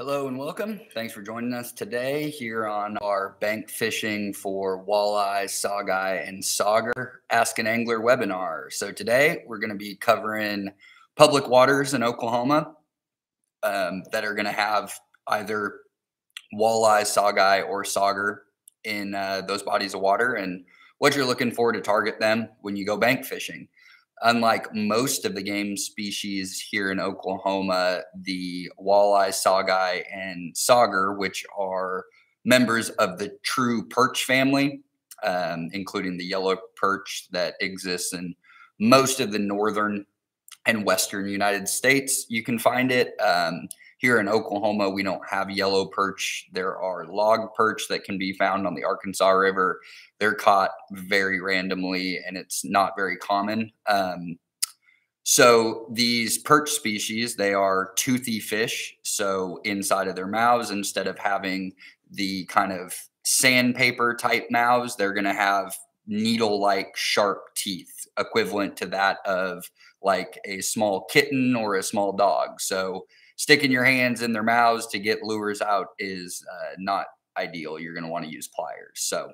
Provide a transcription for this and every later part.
Hello and welcome. Thanks for joining us today here on our bank fishing for walleye, saugeye, and sauger Ask an Angler webinar. So today we're going to be covering public waters in Oklahoma um, that are going to have either walleye, saugeye, or sauger in uh, those bodies of water and what you're looking for to target them when you go bank fishing unlike most of the game species here in Oklahoma, the walleye, saugeye, and sauger, which are members of the true perch family, um, including the yellow perch that exists in most of the northern and western United States. You can find it. Um, here in Oklahoma, we don't have yellow perch. There are log perch that can be found on the Arkansas River. They're caught very randomly and it's not very common. Um, so these perch species, they are toothy fish. So inside of their mouths, instead of having the kind of sandpaper type mouths, they're going to have needle-like sharp teeth, equivalent to that of like a small kitten or a small dog. So sticking your hands in their mouths to get lures out is uh, not ideal. You're going to want to use pliers. So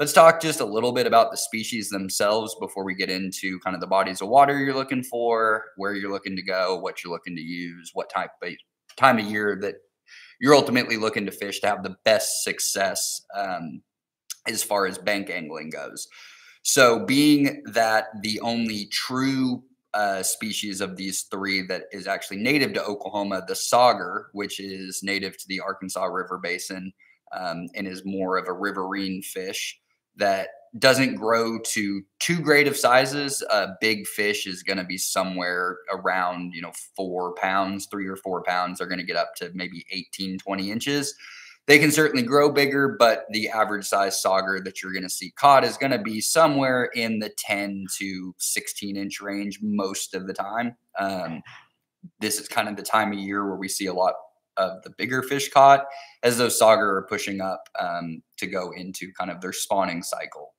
let's talk just a little bit about the species themselves before we get into kind of the bodies of water you're looking for, where you're looking to go, what you're looking to use, what type of time of year that you're ultimately looking to fish to have the best success um, as far as bank angling goes. So, being that the only true uh, species of these three that is actually native to Oklahoma, the sauger, which is native to the Arkansas River Basin um, and is more of a riverine fish that doesn't grow to too great of sizes. A big fish is going to be somewhere around, you know, four pounds, three or four pounds. They're going to get up to maybe 18, 20 inches they can certainly grow bigger, but the average size sauger that you're going to see caught is going to be somewhere in the 10 to 16 inch range most of the time. Um, this is kind of the time of year where we see a lot of the bigger fish caught as those sauger are pushing up um, to go into kind of their spawning cycle.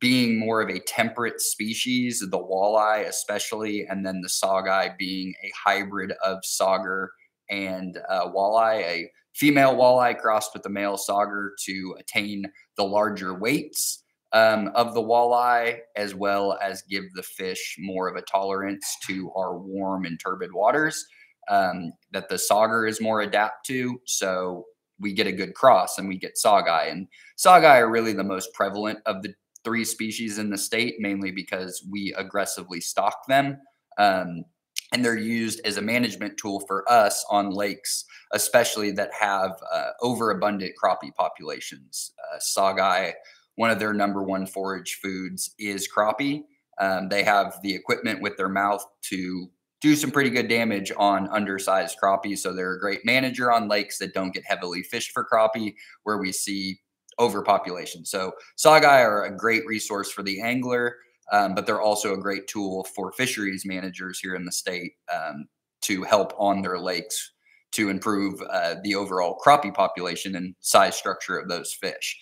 Being more of a temperate species, the walleye especially, and then the saugeye being a hybrid of sauger and uh, walleye, a female walleye crossed with the male sauger to attain the larger weights um, of the walleye, as well as give the fish more of a tolerance to our warm and turbid waters um, that the sauger is more adapt to. So we get a good cross and we get saugeye. And saugeye are really the most prevalent of the three species in the state, mainly because we aggressively stock them. Um, and they're used as a management tool for us on lakes, especially that have uh, overabundant crappie populations. Uh, saugeye, one of their number one forage foods is crappie. Um, they have the equipment with their mouth to do some pretty good damage on undersized crappie. So they're a great manager on lakes that don't get heavily fished for crappie, where we see overpopulation. So saugeye are a great resource for the angler um, but they're also a great tool for fisheries managers here in the state um, to help on their lakes to improve uh, the overall crappie population and size structure of those fish.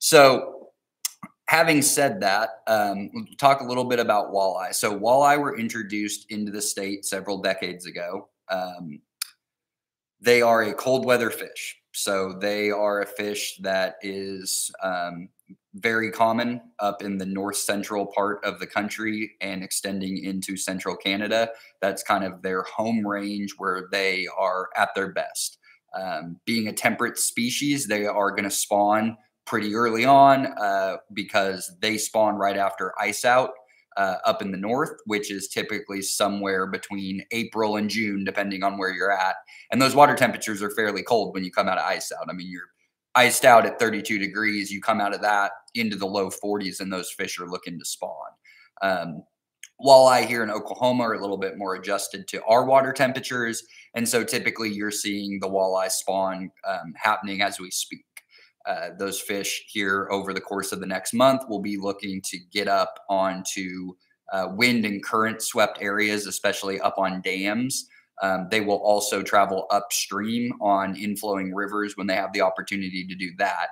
So, having said that, um, talk a little bit about walleye. So, walleye were introduced into the state several decades ago. Um, they are a cold weather fish. So, they are a fish that is um, very common up in the north central part of the country and extending into central Canada. That's kind of their home range where they are at their best. Um, being a temperate species, they are going to spawn pretty early on uh, because they spawn right after ice out. Uh, up in the north, which is typically somewhere between April and June, depending on where you're at. And those water temperatures are fairly cold when you come out of ice out. I mean, you're iced out at 32 degrees, you come out of that into the low 40s, and those fish are looking to spawn. Um, walleye here in Oklahoma are a little bit more adjusted to our water temperatures. And so typically you're seeing the walleye spawn um, happening as we speak. Uh, those fish here over the course of the next month will be looking to get up onto uh, wind and current swept areas, especially up on dams. Um, they will also travel upstream on inflowing rivers when they have the opportunity to do that.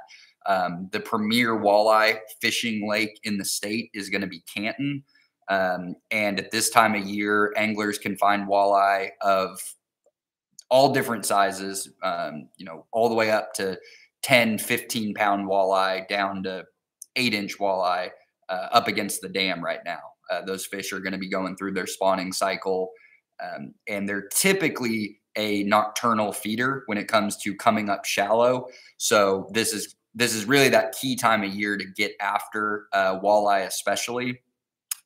Um, the premier walleye fishing lake in the state is going to be Canton. Um, and at this time of year, anglers can find walleye of all different sizes, um, you know, all the way up to 10, 15 pound walleye down to eight inch walleye uh, up against the dam right now. Uh, those fish are going to be going through their spawning cycle, um, and they're typically a nocturnal feeder when it comes to coming up shallow. So this is this is really that key time of year to get after uh, walleye, especially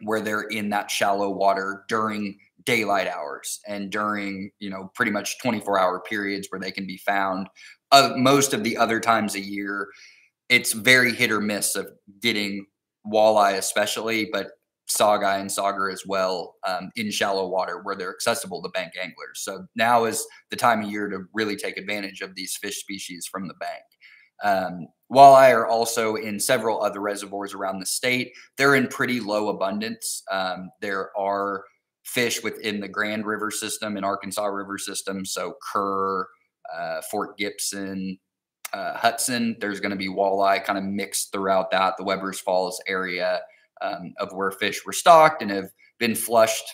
where they're in that shallow water during daylight hours and during you know pretty much 24 hour periods where they can be found uh, most of the other times a year it's very hit or miss of getting walleye especially but saugeye and sauger as well um, in shallow water where they're accessible to bank anglers so now is the time of year to really take advantage of these fish species from the bank um, walleye are also in several other reservoirs around the state. They're in pretty low abundance. Um, there are fish within the Grand River system and Arkansas River system. So Kerr, uh, Fort Gibson, uh, Hudson. There's going to be walleye kind of mixed throughout that, the Webbers Falls area um, of where fish were stocked and have been flushed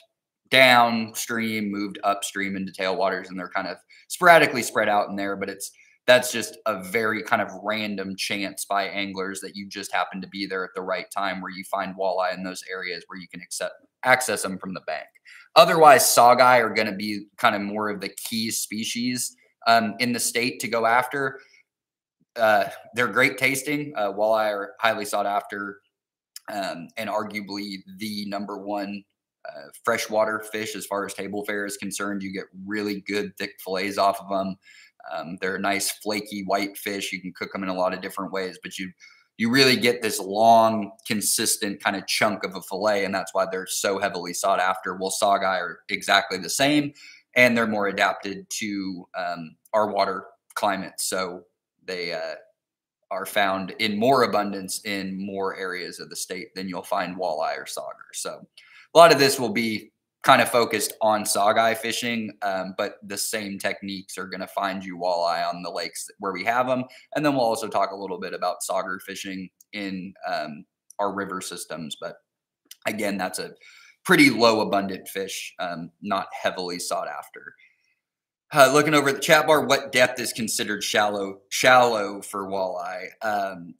downstream, moved upstream into tailwaters, and they're kind of sporadically spread out in there. But it's that's just a very kind of random chance by anglers that you just happen to be there at the right time where you find walleye in those areas where you can accept, access them from the bank. Otherwise, saugeye are going to be kind of more of the key species um, in the state to go after. Uh, they're great tasting. Uh, walleye are highly sought after um, and arguably the number one uh, freshwater fish as far as table fare is concerned. You get really good thick fillets off of them. Um, they're a nice flaky white fish. You can cook them in a lot of different ways, but you you really get this long, consistent kind of chunk of a fillet, and that's why they're so heavily sought after. Well, saugeye are exactly the same, and they're more adapted to um, our water climate, so they uh, are found in more abundance in more areas of the state than you'll find walleye or sauger. So, a lot of this will be kind of focused on saugeye fishing, um, but the same techniques are going to find you walleye on the lakes where we have them. And then we'll also talk a little bit about sauger fishing in um, our river systems. But again, that's a pretty low abundant fish, um, not heavily sought after. Uh, looking over the chat bar, what depth is considered shallow? Shallow for walleye. Um,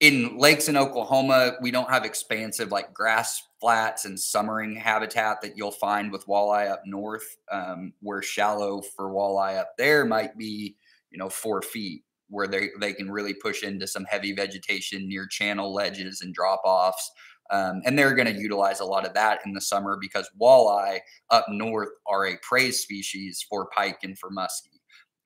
in lakes in Oklahoma, we don't have expansive like grass flats and summering habitat that you'll find with walleye up north, um, where shallow for walleye up there might be, you know, four feet, where they, they can really push into some heavy vegetation near channel ledges and drop offs. Um, and they're going to utilize a lot of that in the summer because walleye up north are a prey species for pike and for muskie.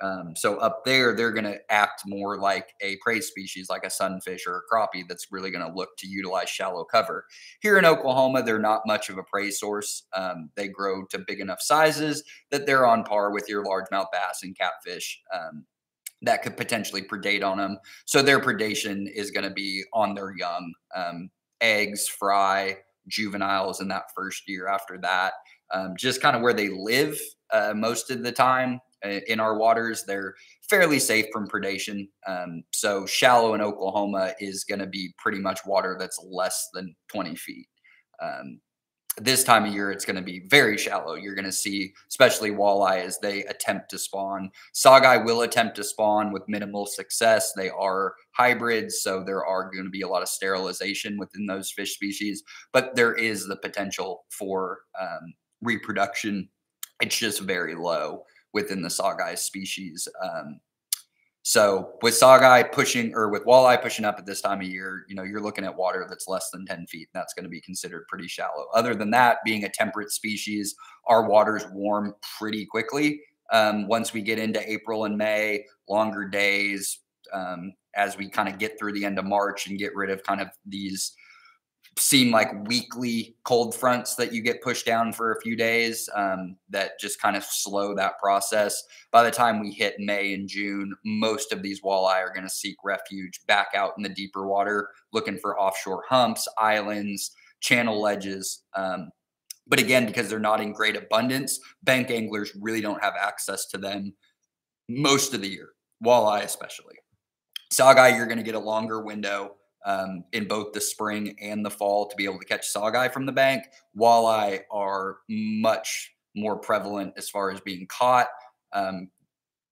Um, so up there, they're going to act more like a prey species, like a sunfish or a crappie that's really going to look to utilize shallow cover. Here in Oklahoma, they're not much of a prey source. Um, they grow to big enough sizes that they're on par with your largemouth bass and catfish. Um, that could potentially predate on them. So their predation is going to be on their young um, eggs, fry, juveniles in that first year after that. Um, just kind of where they live uh, most of the time in our waters. They're fairly safe from predation. Um, so shallow in Oklahoma is going to be pretty much water that's less than 20 feet. Um, this time of year, it's going to be very shallow. You're going to see, especially walleye, as they attempt to spawn. Saugeye will attempt to spawn with minimal success. They are hybrids, so there are going to be a lot of sterilization within those fish species, but there is the potential for um, reproduction. It's just very low within the saugeye species. Um, so with saugeye pushing or with walleye pushing up at this time of year, you know, you're looking at water that's less than 10 feet. That's going to be considered pretty shallow. Other than that, being a temperate species, our waters warm pretty quickly. Um, once we get into April and May, longer days, um, as we kind of get through the end of March and get rid of kind of these seem like weekly cold fronts that you get pushed down for a few days um, that just kind of slow that process. By the time we hit May and June, most of these walleye are going to seek refuge back out in the deeper water, looking for offshore humps, islands, channel ledges. Um, but again, because they're not in great abundance, bank anglers really don't have access to them most of the year, walleye especially. Saugeye, you're going to get a longer window um, in both the spring and the fall to be able to catch saugeye from the bank. Walleye are much more prevalent as far as being caught. um,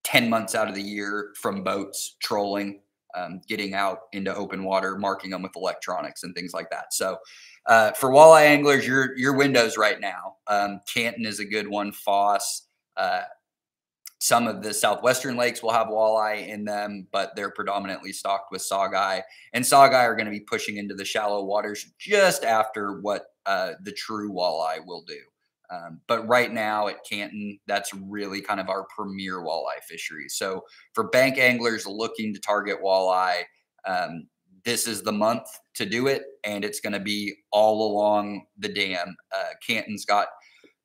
10 months out of the year from boats, trolling, um, getting out into open water, marking them with electronics and things like that. So, uh, for walleye anglers, your your windows right now. Um, Canton is a good one. Foss. Uh, some of the southwestern lakes will have walleye in them, but they're predominantly stocked with saugeye. And saugeye are going to be pushing into the shallow waters just after what uh, the true walleye will do. Um, but right now at Canton, that's really kind of our premier walleye fishery. So for bank anglers looking to target walleye, um, this is the month to do it, and it's going to be all along the dam. Uh, Canton's got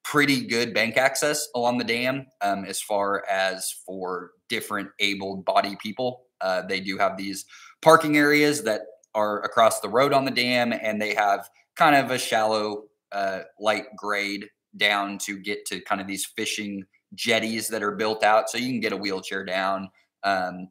pretty good bank access along the dam um, as far as for different able body people. Uh, they do have these parking areas that are across the road on the dam, and they have kind of a shallow, uh, light grade down to get to kind of these fishing jetties that are built out so you can get a wheelchair down. Um,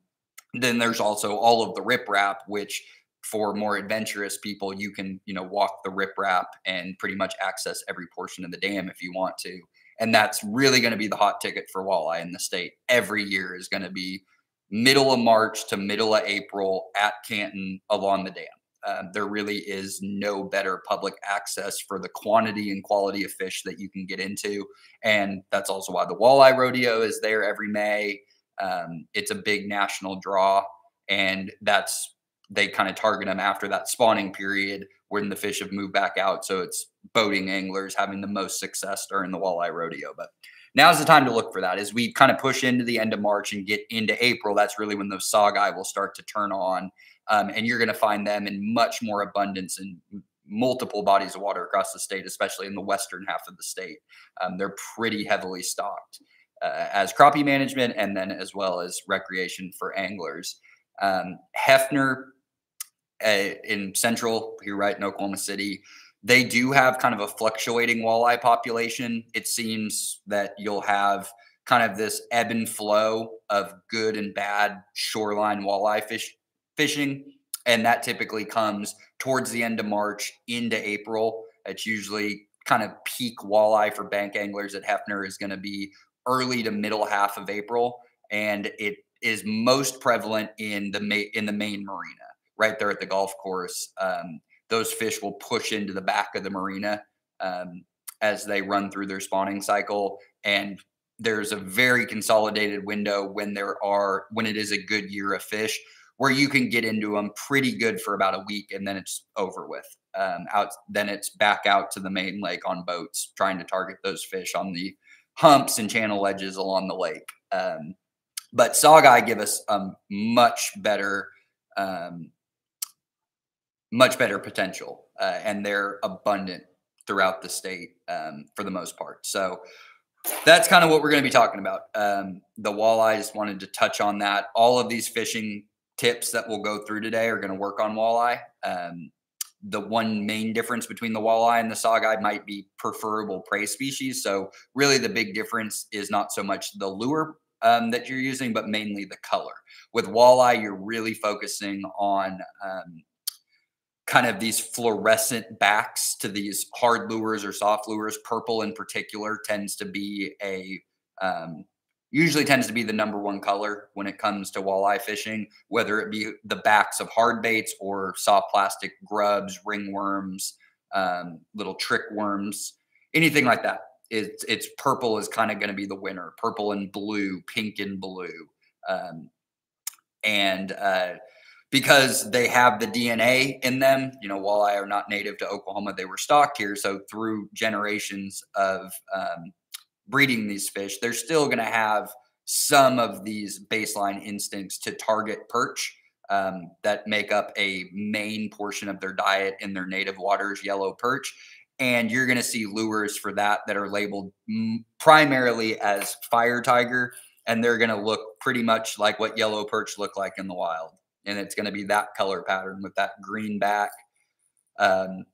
then there's also all of the riprap, which for more adventurous people, you can, you know, walk the riprap and pretty much access every portion of the dam if you want to. And that's really going to be the hot ticket for walleye in the state. Every year is going to be middle of March to middle of April at Canton along the dam. Uh, there really is no better public access for the quantity and quality of fish that you can get into. And that's also why the walleye rodeo is there every May. Um, it's a big national draw. And that's they kind of target them after that spawning period when the fish have moved back out. So it's boating anglers having the most success during the walleye rodeo. But now's the time to look for that. As we kind of push into the end of March and get into April, that's really when those saugeye will start to turn on. Um, and you're going to find them in much more abundance in multiple bodies of water across the state, especially in the western half of the state. Um, they're pretty heavily stocked uh, as crappie management and then as well as recreation for anglers. Um, Hefner in Central, here right in Oklahoma City, they do have kind of a fluctuating walleye population. It seems that you'll have kind of this ebb and flow of good and bad shoreline walleye fish fishing, and that typically comes towards the end of March into April. It's usually kind of peak walleye for bank anglers at Hefner is going to be early to middle half of April, and it is most prevalent in the in the main marina right there at the golf course. Um, those fish will push into the back of the marina um, as they run through their spawning cycle. And there's a very consolidated window when there are when it is a good year of fish where you can get into them pretty good for about a week and then it's over with. Um, out then it's back out to the main lake on boats trying to target those fish on the humps and channel edges along the lake. Um, but saugeye give us a much better um, much better potential, uh, and they're abundant throughout the state um, for the most part. So that's kind of what we're going to be talking about. Um, the walleye, just wanted to touch on that. All of these fishing tips that we'll go through today are going to work on walleye. Um, the one main difference between the walleye and the saugeye might be preferable prey species. So really, the big difference is not so much the lure um, that you're using, but mainly the color. With walleye, you're really focusing on um, kind of these fluorescent backs to these hard lures or soft lures. Purple in particular tends to be a um, usually tends to be the number one color when it comes to walleye fishing, whether it be the backs of hard baits or soft plastic grubs, ringworms, um, little trick worms, anything like that. It's, it's purple is kind of going to be the winner. Purple and blue, pink and blue, um, and uh, because they have the DNA in them. You know, walleye are not native to Oklahoma; they were stocked here. So through generations of um, breeding these fish, they're still going to have some of these baseline instincts to target perch um, that make up a main portion of their diet in their native waters, yellow perch. And you're going to see lures for that that are labeled primarily as fire tiger, and they're going to look pretty much like what yellow perch look like in the wild and it's going to be that color pattern with that green back, um,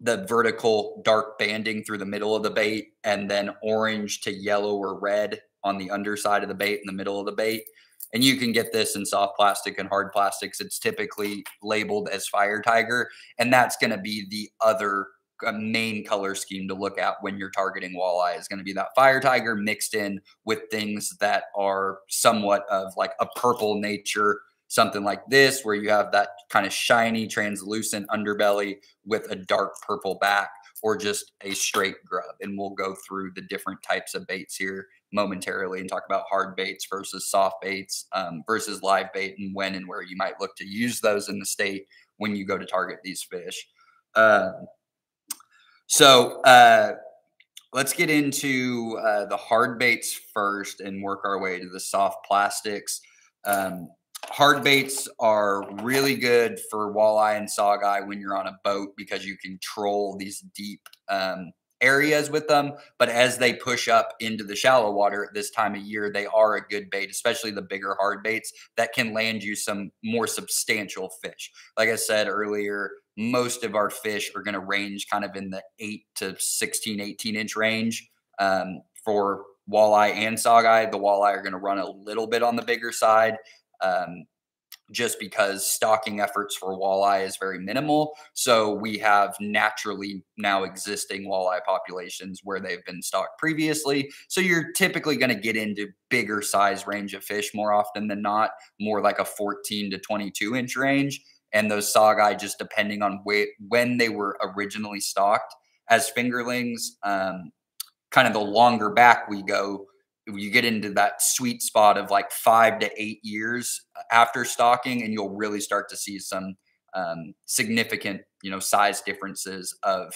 the vertical dark banding through the middle of the bait, and then orange to yellow or red on the underside of the bait in the middle of the bait. And you can get this in soft plastic and hard plastics. It's typically labeled as fire tiger, and that's going to be the other a main color scheme to look at when you're targeting walleye is going to be that fire tiger mixed in with things that are somewhat of like a purple nature something like this where you have that kind of shiny translucent underbelly with a dark purple back or just a straight grub and we'll go through the different types of baits here momentarily and talk about hard baits versus soft baits um, versus live bait and when and where you might look to use those in the state when you go to target these fish um, so uh, let's get into uh, the hard baits first and work our way to the soft plastics. Um, hard baits are really good for walleye and saugeye when you're on a boat because you can troll these deep um, areas with them. But as they push up into the shallow water at this time of year, they are a good bait, especially the bigger hard baits that can land you some more substantial fish. Like I said earlier, most of our fish are going to range kind of in the 8 to 16, 18 inch range. Um, for walleye and saugeye, the walleye are going to run a little bit on the bigger side. Um, just because stocking efforts for walleye is very minimal. So we have naturally now existing walleye populations where they've been stocked previously. So you're typically going to get into bigger size range of fish more often than not, more like a 14 to 22 inch range and those saugeye just depending on wh- when they were originally stocked as fingerlings um, kind of the longer back we go you get into that sweet spot of like five to eight years after stocking and you'll really start to see some um, significant you know size differences of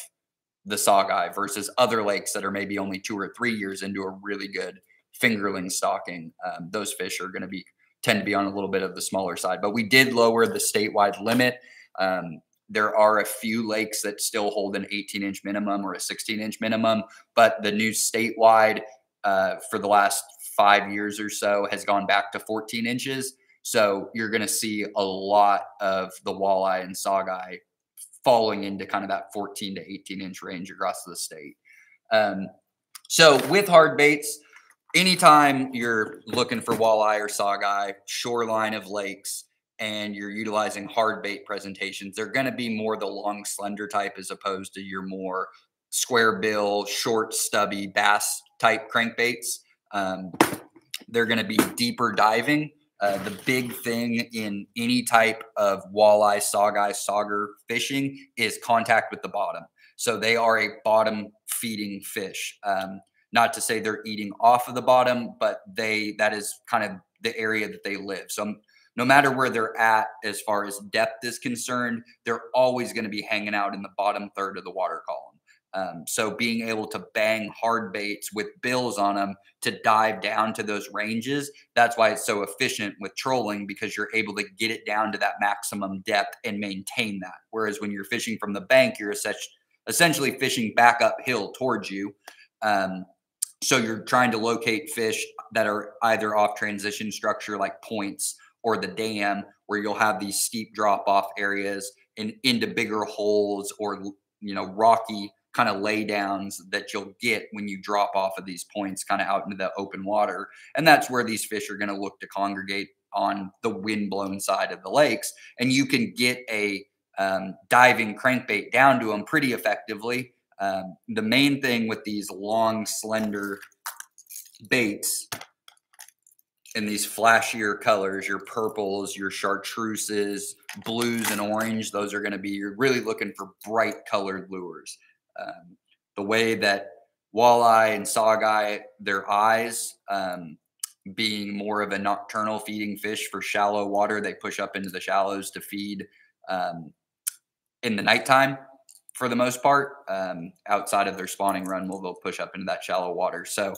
the saugeye versus other lakes that are maybe only two or three years into a really good fingerling stocking um, those fish are going to be tend to be on a little bit of the smaller side. But we did lower the statewide limit. Um, there are a few lakes that still hold an 18 inch minimum or a 16 inch minimum, but the new statewide uh, for the last five years or so has gone back to 14 inches. So you're going to see a lot of the walleye and saugeye falling into kind of that 14 to 18 inch range across the state. Um, so with hard baits, anytime you're looking for walleye or saugeye, shoreline of lakes, and you're utilizing hard bait presentations, they're going to be more the long, slender type as opposed to your more square bill, short, stubby bass type crankbaits. Um, they're going to be deeper diving. Uh, the big thing in any type of walleye, saugeye, sauger fishing is contact with the bottom. So they are a bottom feeding fish. Um, not to say they're eating off of the bottom, but they that is kind of the area that they live. So no matter where they're at as far as depth is concerned, they're always going to be hanging out in the bottom third of the water column. Um, so being able to bang hard baits with bills on them to dive down to those ranges, that's why it's so efficient with trolling because you're able to get it down to that maximum depth and maintain that. Whereas when you're fishing from the bank, you're essentially fishing back uphill towards you. Um, so you're trying to locate fish that are either off transition structure like points or the dam where you'll have these steep drop off areas and into bigger holes or you know rocky kind of laydowns that you'll get when you drop off of these points kind of out into the open water. And that's where these fish are going to look to congregate on the wind-blown side of the lakes. And you can get a um, diving crankbait down to them pretty effectively. Um, the main thing with these long, slender baits in these flashier colors, your purples, your chartreuses, blues, and orange, those are going to be, you're really looking for bright colored lures. Um, the way that walleye and saugeye, their eyes, um, being more of a nocturnal feeding fish for shallow water, they push up into the shallows to feed um, in the nighttime for the most part. Um, outside of their spawning run, will they'll push up into that shallow water. So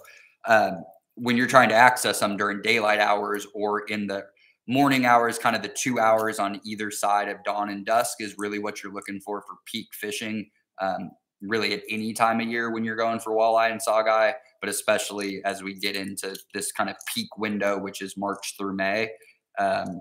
um, when you're trying to access them during daylight hours or in the morning hours, kind of the two hours on either side of dawn and dusk is really what you're looking for for peak fishing. Um, really at any time of year when you're going for walleye and saugeye, but especially as we get into this kind of peak window, which is March through May. Um,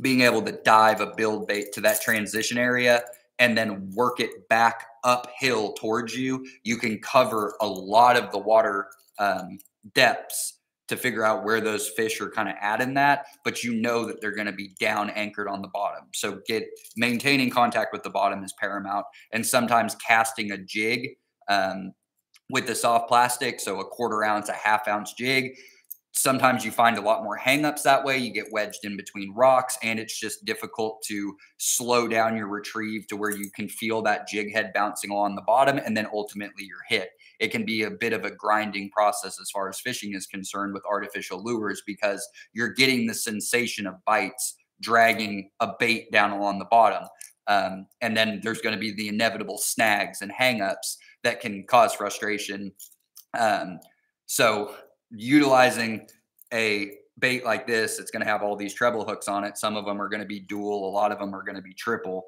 being able to dive a billed bait to that transition area and then work it back uphill towards you, you can cover a lot of the water um, depths to figure out where those fish are kind of at in that, but you know that they're going to be down anchored on the bottom. So get maintaining contact with the bottom is paramount, and sometimes casting a jig um, with the soft plastic, so a quarter ounce, a half ounce jig. Sometimes you find a lot more hangups that way. You get wedged in between rocks, and it's just difficult to slow down your retrieve to where you can feel that jig head bouncing along the bottom, and then ultimately you're hit it can be a bit of a grinding process as far as fishing is concerned with artificial lures because you're getting the sensation of bites dragging a bait down along the bottom. Um, and then there's going to be the inevitable snags and hangups that can cause frustration. Um, so utilizing a bait like this, it's going to have all these treble hooks on it. Some of them are going to be dual. A lot of them are going to be triple.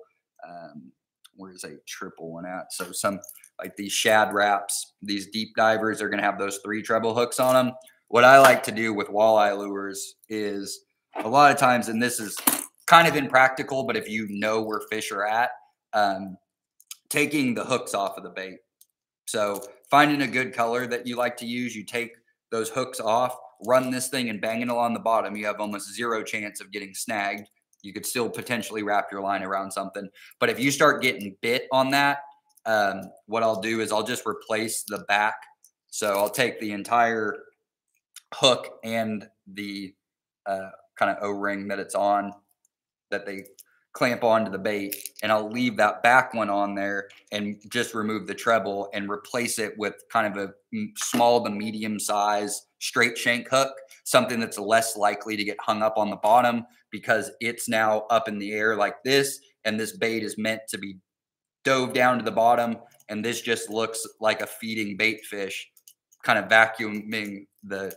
Um, where's a triple one at? So some like these Shad Raps, these deep divers are going to have those three treble hooks on them. What I like to do with walleye lures is a lot of times, and this is kind of impractical, but if you know where fish are at, um, taking the hooks off of the bait. So finding a good color that you like to use, you take those hooks off, run this thing and bang it along the bottom. You have almost zero chance of getting snagged. You could still potentially wrap your line around something. But if you start getting bit on that, um, what I'll do is I'll just replace the back. So I'll take the entire hook and the uh, kind of O-ring that it's on that they clamp onto the bait and I'll leave that back one on there and just remove the treble and replace it with kind of a small to medium size straight shank hook, something that's less likely to get hung up on the bottom because it's now up in the air like this and this bait is meant to be dove down to the bottom, and this just looks like a feeding bait fish, kind of vacuuming the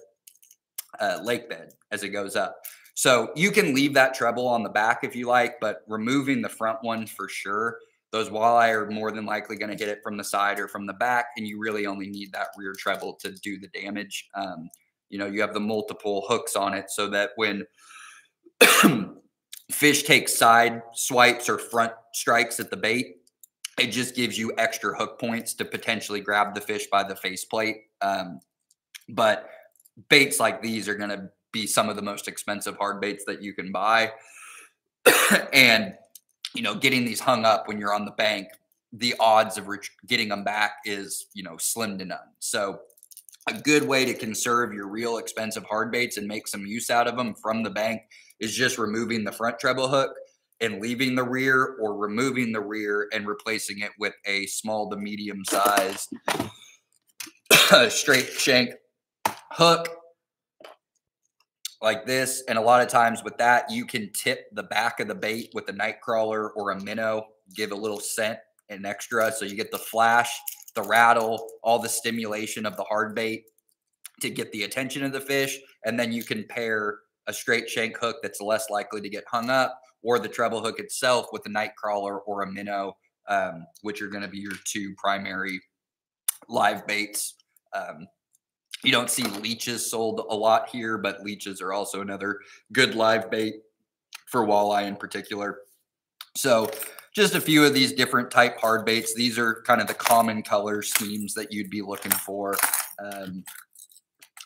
uh, lake bed as it goes up. So you can leave that treble on the back if you like, but removing the front one for sure. Those walleye are more than likely going to hit it from the side or from the back, and you really only need that rear treble to do the damage. Um, you know, you have the multiple hooks on it so that when fish take side swipes or front strikes at the bait, it just gives you extra hook points to potentially grab the fish by the faceplate. Um, but baits like these are going to be some of the most expensive hard baits that you can buy. and, you know, getting these hung up when you're on the bank, the odds of getting them back is, you know, slim to none. So, a good way to conserve your real expensive hard baits and make some use out of them from the bank is just removing the front treble hook and leaving the rear or removing the rear and replacing it with a small to medium size straight shank hook like this. And a lot of times with that, you can tip the back of the bait with a night crawler or a minnow, give a little scent and extra. So you get the flash, the rattle, all the stimulation of the hard bait to get the attention of the fish. And then you can pair a straight shank hook that's less likely to get hung up or the treble hook itself with a night crawler or a minnow, um, which are going to be your two primary live baits. Um, you don't see leeches sold a lot here, but leeches are also another good live bait for walleye in particular. So just a few of these different type hard baits. These are kind of the common color schemes that you'd be looking for um,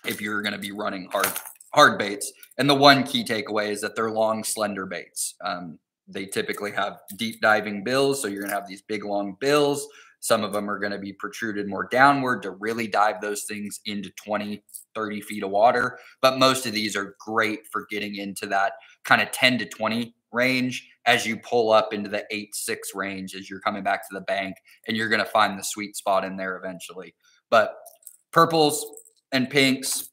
if you're going to be running hard hard baits. And the one key takeaway is that they're long, slender baits. Um, they typically have deep diving bills. So you're going to have these big, long bills. Some of them are going to be protruded more downward to really dive those things into 20, 30 feet of water. But most of these are great for getting into that kind of 10 to 20 range as you pull up into the 8 6 range as you're coming back to the bank. And you're going to find the sweet spot in there eventually. But purples and pinks,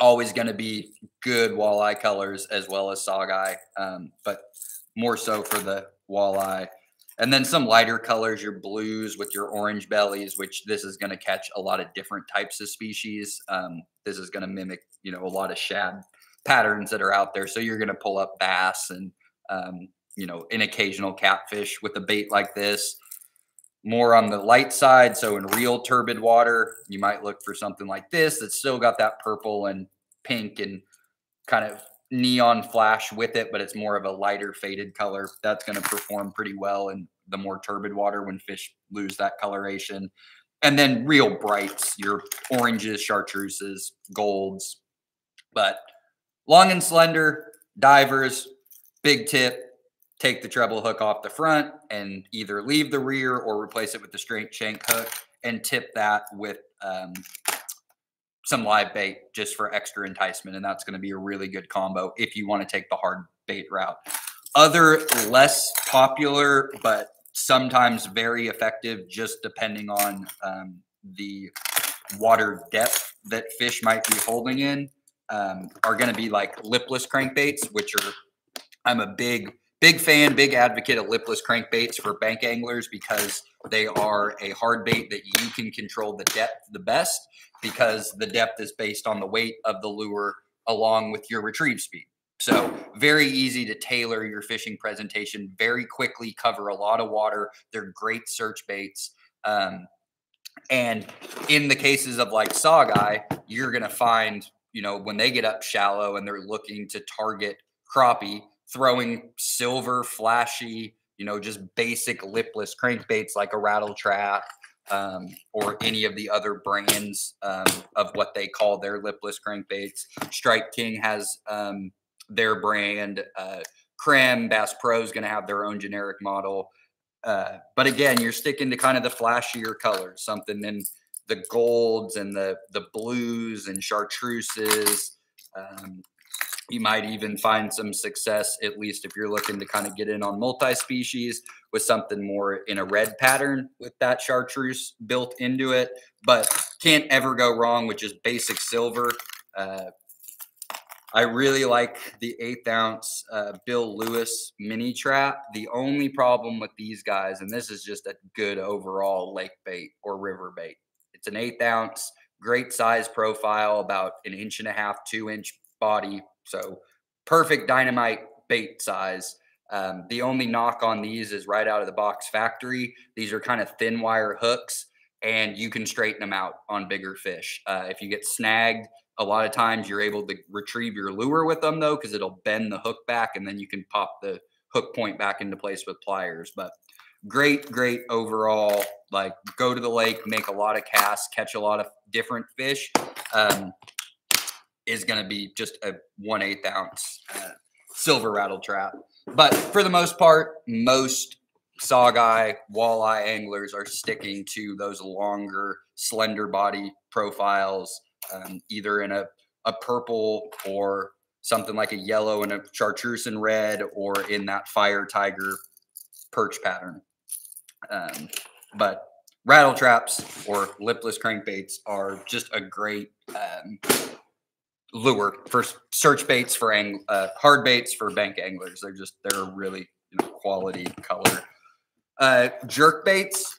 always going to be good walleye colors as well as saugeye, um, but more so for the walleye. And then some lighter colors, your blues with your orange bellies, which this is going to catch a lot of different types of species. Um, this is going to mimic, you know, a lot of shad patterns that are out there. So you're going to pull up bass and, um, you know, an occasional catfish with a bait like this more on the light side. So in real turbid water, you might look for something like this that's still got that purple and pink and kind of neon flash with it, but it's more of a lighter faded color. That's going to perform pretty well in the more turbid water when fish lose that coloration. And then real brights, your oranges, chartreuses, golds, But long and slender divers, big tip, take the treble hook off the front and either leave the rear or replace it with the straight shank hook and tip that with um, some live bait just for extra enticement. And that's going to be a really good combo if you want to take the hard bait route. Other less popular, but sometimes very effective, just depending on um, the water depth that fish might be holding in, um, are going to be like lipless crankbaits, which are, I'm a big, big fan, big advocate of lipless crankbaits for bank anglers because they are a hard bait that you can control the depth the best because the depth is based on the weight of the lure along with your retrieve speed. So very easy to tailor your fishing presentation, very quickly cover a lot of water. They're great search baits. Um, and in the cases of like Saugeye, you're going to find, you know, when they get up shallow and they're looking to target crappie, throwing silver, flashy, you know, just basic lipless crankbaits like a rattle trap um, or any of the other brands um, of what they call their lipless crankbaits. Strike King has um, their brand. Uh, Creme Bass Pro is going to have their own generic model. Uh, but again, you're sticking to kind of the flashier colors, something in the golds and the the blues and chartreuses. Um, you might even find some success, at least if you're looking to kind of get in on multi-species with something more in a red pattern with that chartreuse built into it. But can't ever go wrong with just basic silver. Uh, I really like the eighth ounce uh, Bill Lewis mini trap. The only problem with these guys, and this is just a good overall lake bait or river bait, it's an eighth ounce, great size profile, about an inch and a half, two inch body. So perfect dynamite bait size. Um, the only knock on these is right out of the box factory. These are kind of thin wire hooks and you can straighten them out on bigger fish. Uh, if you get snagged, a lot of times you're able to retrieve your lure with them though, because it'll bend the hook back and then you can pop the hook point back into place with pliers. But great, great overall. Like go to the lake, make a lot of casts, catch a lot of different fish. Um, is going to be just a one eighth ounce uh, silver rattle trap. But for the most part, most saugeye, walleye anglers are sticking to those longer, slender body profiles um, either in a, a purple or something like a yellow and a chartreuse and red or in that fire tiger perch pattern. Um, but rattle traps or lipless crankbaits are just a great um, lure for search baits for ang- uh, hard baits for bank anglers. They're just they're really you know, quality color. Uh, jerk baits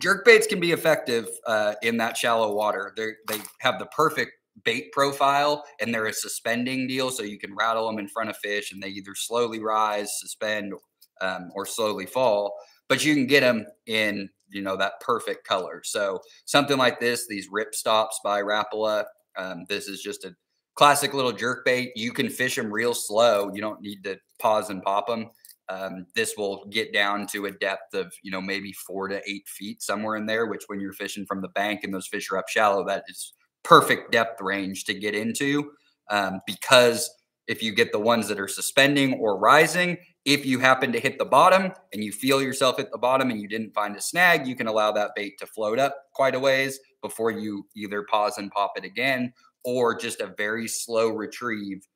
jerk baits can be effective uh, in that shallow water. They they have the perfect bait profile and they're a suspending deal, so you can rattle them in front of fish and they either slowly rise, suspend, um, or slowly fall. But you can get them in you know that perfect color. So something like this, these RipStops by Rapala. Um, this is just a classic little jerk bait. You can fish them real slow. You don't need to pause and pop them. Um, this will get down to a depth of, you know, maybe four to eight feet, somewhere in there, which when you're fishing from the bank and those fish are up shallow, that is perfect depth range to get into. Um, because if you get the ones that are suspending or rising, if you happen to hit the bottom and you feel yourself at the bottom and you didn't find a snag, you can allow that bait to float up quite a ways before you either pause and pop it again or just a very slow retrieve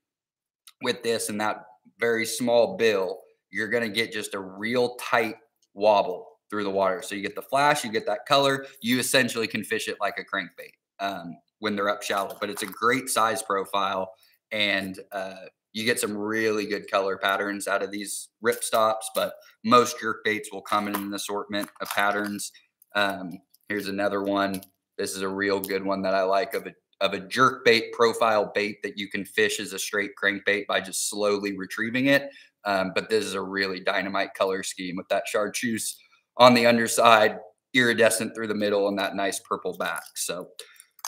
with this and that very small bill you're going to get just a real tight wobble through the water. So you get the flash, you get that color. You essentially can fish it like a crankbait um, when they're up shallow. But it's a great size profile, and uh, you get some really good color patterns out of these RipStops. But most jerk baits will come in an assortment of patterns. Um, here's another one. This is a real good one that I like of a of a jerk bait profile bait that you can fish as a straight crankbait by just slowly retrieving it. Um, but this is a really dynamite color scheme with that chartreuse on the underside, iridescent through the middle, and that nice purple back. So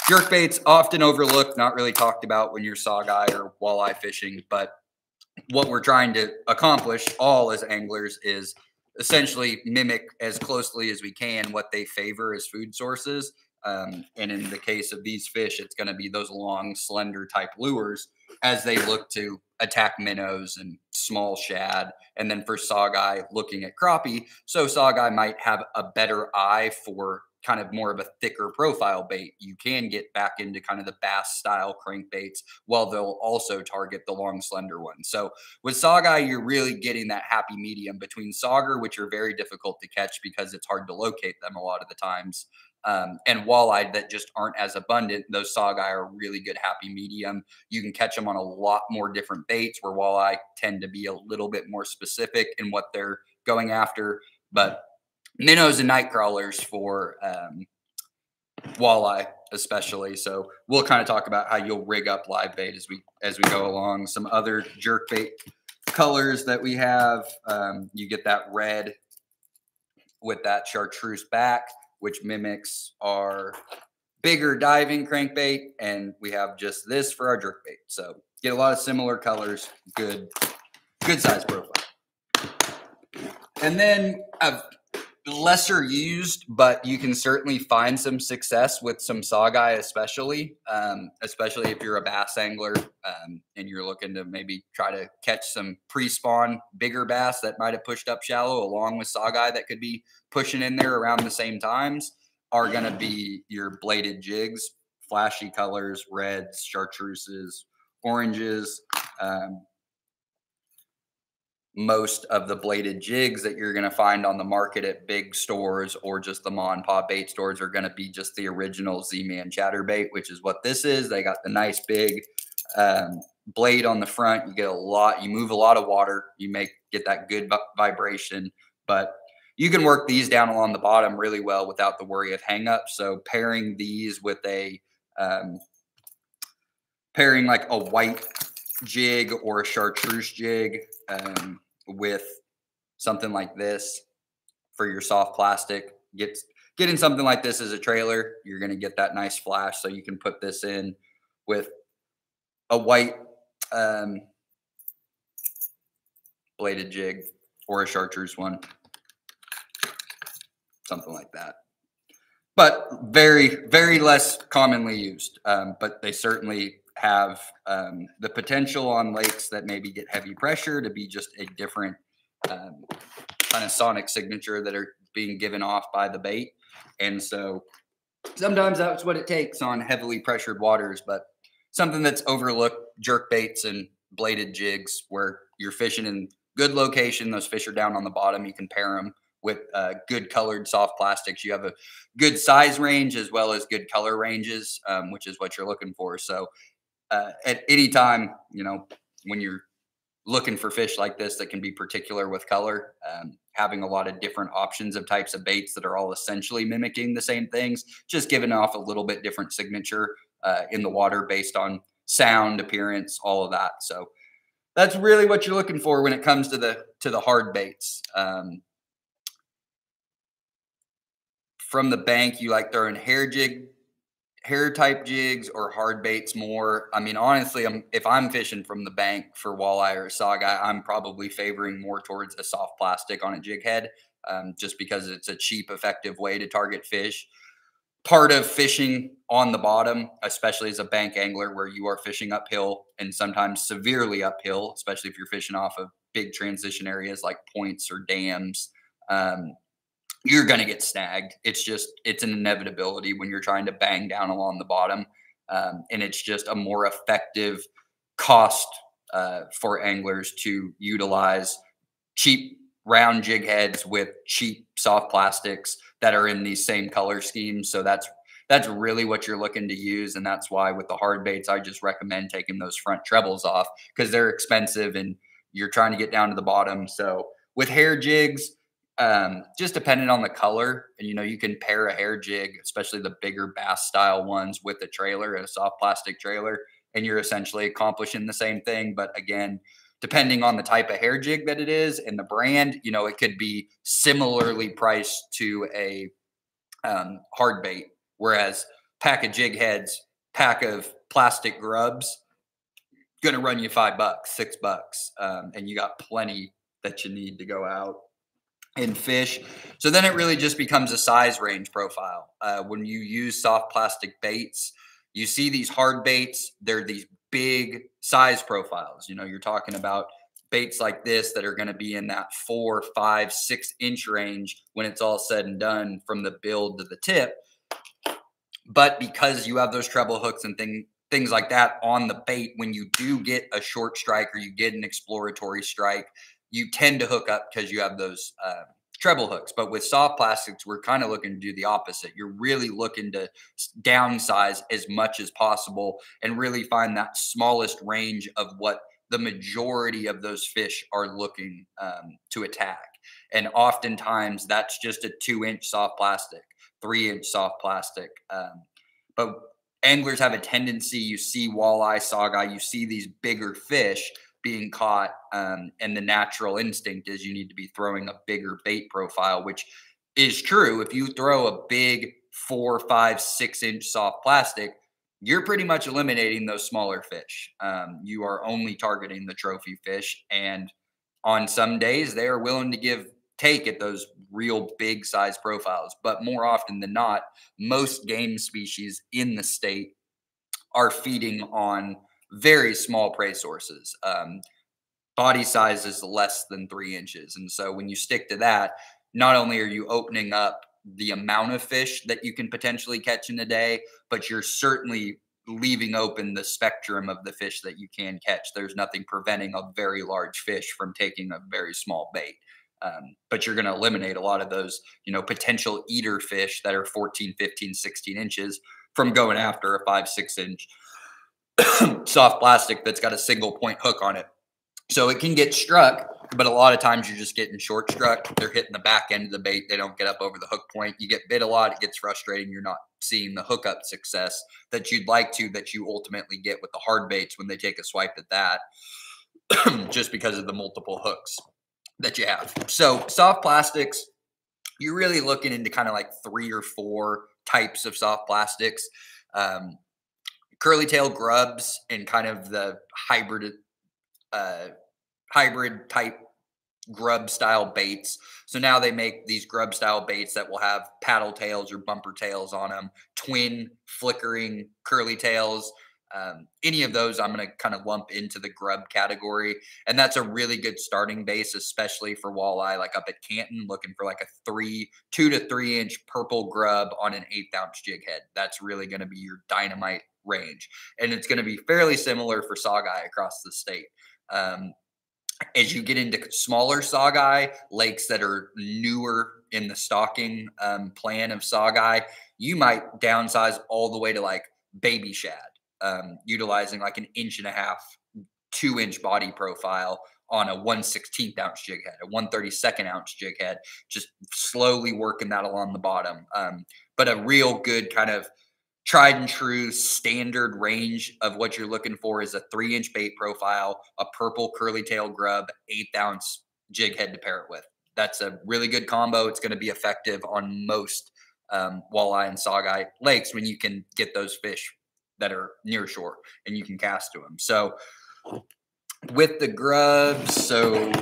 jerk baits often overlooked, not really talked about when you're saugeye or walleye fishing. But what we're trying to accomplish all as anglers is essentially mimic as closely as we can what they favor as food sources. Um, and in the case of these fish, it's going to be those long, slender type lures as they look to attack minnows and small shad. And then for saugeye, looking at crappie. So saugeye might have a better eye for kind of more of a thicker profile bait. You can get back into kind of the bass style crankbaits while they'll also target the long slender ones. So with saugeye, you're really getting that happy medium between sauger, which are very difficult to catch because it's hard to locate them a lot of the times, um, and walleye that just aren't as abundant. Those saugeye are really good happy medium. You can catch them on a lot more different baits where walleye tend to be a little bit more specific in what they're going after. But minnows and night crawlers for um, walleye especially so we'll kind of talk about how you'll rig up live bait as we as we go along some other jerk bait colors that we have um, you get that red with that chartreuse back which mimics our bigger diving crankbait and we have just this for our jerk bait. So get a lot of similar colors good good size profile. And then I've lesser used, but you can certainly find some success with some saugeye, especially, um, especially if you're a bass angler um, and you're looking to maybe try to catch some pre-spawn bigger bass that might have pushed up shallow, along with saugeye that could be pushing in there around the same times. Are going to be your bladed jigs, flashy colors, reds, chartreuses, oranges. Um, most of the bladed jigs that you're going to find on the market at big stores or just the mom and pop bait stores are going to be just the original Z-Man chatterbait, which is what this is. They got the nice big um, blade on the front. You get a lot, you move a lot of water, you make get that good vibration, but you can work these down along the bottom really well without the worry of hangups. So pairing these with a um, pairing like a white jig or a chartreuse jig um, with something like this for your soft plastic. Get getting something like this as a trailer, you're going to get that nice flash. So you can put this in with a white um, bladed jig or a chartreuse one, something like that. But very, very less commonly used. Um, but they certainly have um, the potential on lakes that maybe get heavy pressure to be just a different um, kind of sonic signature that are being given off by the bait. And so sometimes that's what it takes on heavily pressured waters, but something that's overlooked jerk baits and bladed jigs where you're fishing in good location. Those fish are down on the bottom. You can pair them with uh, good colored soft plastics. You have a good size range as well as good color ranges, um, which is what you're looking for. So uh, at any time, you know, when you're looking for fish like this that can be particular with color, um, having a lot of different options of types of baits that are all essentially mimicking the same things, just giving off a little bit different signature uh, in the water based on sound, appearance, all of that. So that's really what you're looking for when it comes to the to the hard baits. Um, from the bank, you like throwing hair jig hair type jigs or hard baits more. I mean, honestly, I'm, if I'm fishing from the bank for walleye or saugeye, I'm probably favoring more towards a soft plastic on a jig head, um, just because it's a cheap, effective way to target fish. Part of fishing on the bottom, especially as a bank angler, where you are fishing uphill and sometimes severely uphill, especially if you're fishing off of big transition areas like points or dams. Um, you're going to get snagged. It's just, it's an inevitability when you're trying to bang down along the bottom. Um, and it's just a more effective cost uh, for anglers to utilize cheap round jig heads with cheap soft plastics that are in these same color schemes. So that's that's really what you're looking to use, and that's why with the hard baits, I just recommend taking those front trebles off because they're expensive and you're trying to get down to the bottom. So with hair jigs, um, just depending on the color. And you know, you can pair a hair jig, especially the bigger bass style ones, with a trailer, a soft plastic trailer, and you're essentially accomplishing the same thing. But again, depending on the type of hair jig that it is and the brand, you know, it could be similarly priced to a um, hard bait. Whereas pack of jig heads, pack of plastic grubs, gonna run you five bucks, six bucks, um, and you got plenty that you need to go out in fish. So then it really just becomes a size range profile. Uh, when you use soft plastic baits, you see these hard baits, they're these big size profiles. You know, you're talking about baits like this that are going to be in that four, five, six inch range when it's all said and done from the build to the tip. But because you have those treble hooks and thing, things like that on the bait, when you do get a short strike or you get an exploratory strike, you tend to hook up because you have those uh, treble hooks. But with soft plastics, we're kind of looking to do the opposite. You're really looking to downsize as much as possible and really find that smallest range of what the majority of those fish are looking um, to attack. And oftentimes that's just a two inch soft plastic, three inch soft plastic. Um, but anglers have a tendency, you see walleye, saugeye, you see these bigger fish being caught. Um, and the natural instinct is you need to be throwing a bigger bait profile, which is true. If you throw a big four, five, six inch soft plastic, you're pretty much eliminating those smaller fish. Um, you are only targeting the trophy fish. And on some days, they are willing to give take at those real big size profiles. But more often than not, most game species in the state are feeding on very small prey sources. Um, body size is less than three inches. And so when you stick to that, not only are you opening up the amount of fish that you can potentially catch in a day, but you're certainly leaving open the spectrum of the fish that you can catch. There's nothing preventing a very large fish from taking a very small bait. Um, but you're going to eliminate a lot of those, you know, potential eater fish that are 14, 15, 16 inches from going after a five, six inch soft plastic that's got a single point hook on it. So it can get struck, but a lot of times you're just getting short struck. They're hitting the back end of the bait. They don't get up over the hook point. You get bit a lot. It gets frustrating. You're not seeing the hookup success that you'd like to, that you ultimately get with the hard baits when they take a swipe at that, just because of the multiple hooks that you have. So soft plastics, you're really looking into kind of like three or four types of soft plastics. Um, curly tail grubs and kind of the hybrid uh, hybrid type grub style baits. So now they make these grub style baits that will have paddle tails or bumper tails on them, twin flickering curly tails. Um, any of those I'm going to kind of lump into the grub category. And that's a really good starting base, especially for walleye, like up at Canton, looking for like a three, two to three inch purple grub on an eighth ounce jig head. That's really going to be your dynamite range. And it's going to be fairly similar for saugeye across the state. Um, as you get into smaller saugeye lakes that are newer in the stocking um, plan of saugeye, you might downsize all the way to like baby shad, um, utilizing like an inch and a half, two inch body profile on a 1 16th ounce jig head, a 1 32nd ounce jig head, just slowly working that along the bottom. Um, but a real good kind of tried and true standard range of what you're looking for is a three inch bait profile, a purple curly tail grub, eighth ounce jig head to pair it with. That's a really good combo. It's going to be effective on most um, walleye and saugeye lakes when you can get those fish that are near shore and you can cast to them. So with the grubs, so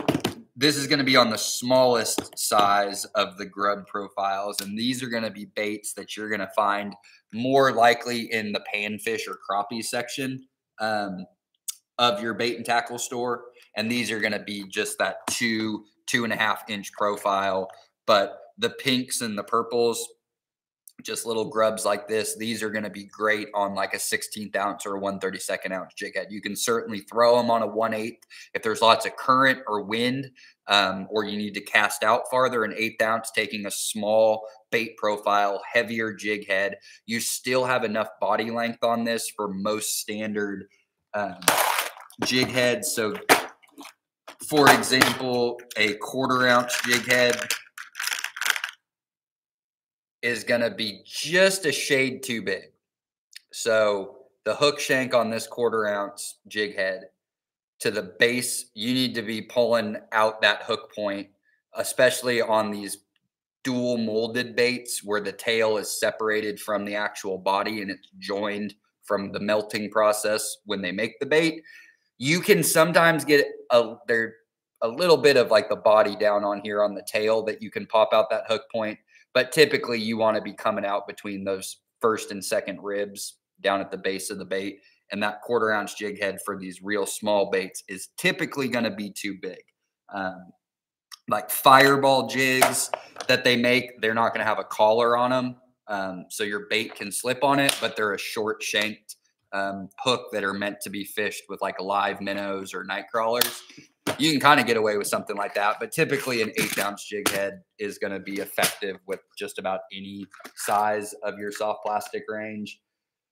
this is going to be on the smallest size of the grub profiles, and these are going to be baits that you're going to find more likely in the panfish or crappie section um, of your bait and tackle store. And these are going to be just that two, two and a half inch profile. But the pinks and the purples, just little grubs like this, these are going to be great on like a 16th ounce or a 132nd ounce jig head. You can certainly throw them on a 1 8 if there's lots of current or wind, um, or you need to cast out farther, an eighth ounce, taking a small bait profile, heavier jig head. You still have enough body length on this for most standard um, jig heads. So, for example, a quarter ounce jig head is going to be just a shade too big. So, the hook shank on this quarter ounce jig head to the base, you need to be pulling out that hook point, especially on these dual molded baits where the tail is separated from the actual body and it's joined from the melting process when they make the bait. You can sometimes get a there a little bit of like the body down on here on the tail that you can pop out that hook point. But typically you want to be coming out between those first and second ribs down at the base of the bait. And that quarter ounce jig head for these real small baits is typically going to be too big. Um, like fireball jigs that they make, they're not going to have a collar on them. Um, so your bait can slip on it, but they're a short shanked um, hook that are meant to be fished with like live minnows or night crawlers. You can kind of get away with something like that, but typically an eighth ounce jig head is going to be effective with just about any size of your soft plastic range.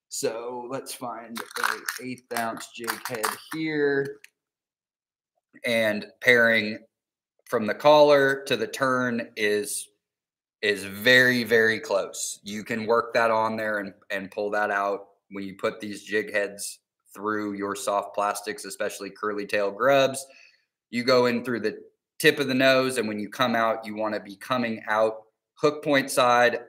So let's find a eighth ounce jig head here. And pairing from the collar to the turn is is very very close. You can work that on there and and pull that out when you put these jig heads through your soft plastics especially curly tail grubs you go in through the tip of the nose and when you come out you want to be coming out hook point side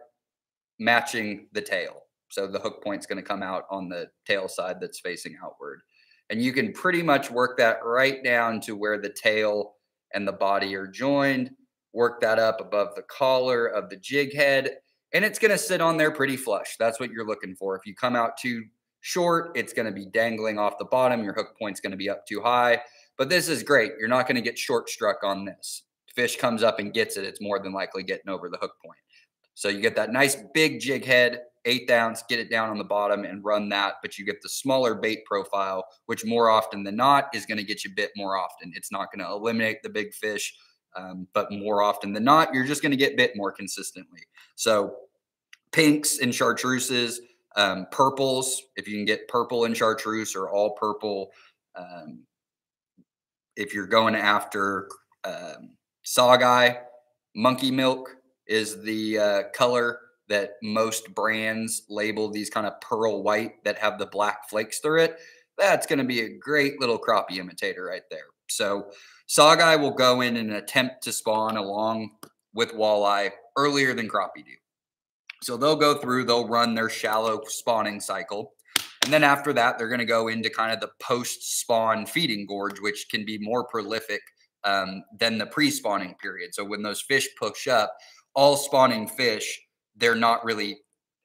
matching the tail so the hook point's going to come out on the tail side that's facing outward and you can pretty much work that right down to where the tail and the body are joined. Work that up above the collar of the jig head, and it's going to sit on there pretty flush. That's what you're looking for. If you come out too short, it's going to be dangling off the bottom. Your hook point's going to be up too high. But this is great. You're not going to get short struck on this. Fish comes up and gets it, it's more than likely getting over the hook point. So you get that nice big jig head, eighth ounce, get it down on the bottom and run that. But you get the smaller bait profile, which more often than not is going to get you bit more often. It's not going to eliminate the big fish, um, but more often than not, you're just going to get bit more consistently. So pinks and chartreuses, um, purples, if you can get purple and chartreuse or all purple. Um, if you're going after um, saugeye, monkey milk is the uh, color that most brands label these kind of pearl white that have the black flakes through it. That's going to be a great little crappie imitator right there. So saugeye will go in and attempt to spawn along with walleye earlier than crappie do. So they'll go through, they'll run their shallow spawning cycle. And then after that, they're going to go into kind of the post spawn feeding gorge, which can be more prolific um, than the pre spawning period. So when those fish push up, all spawning fish they're not really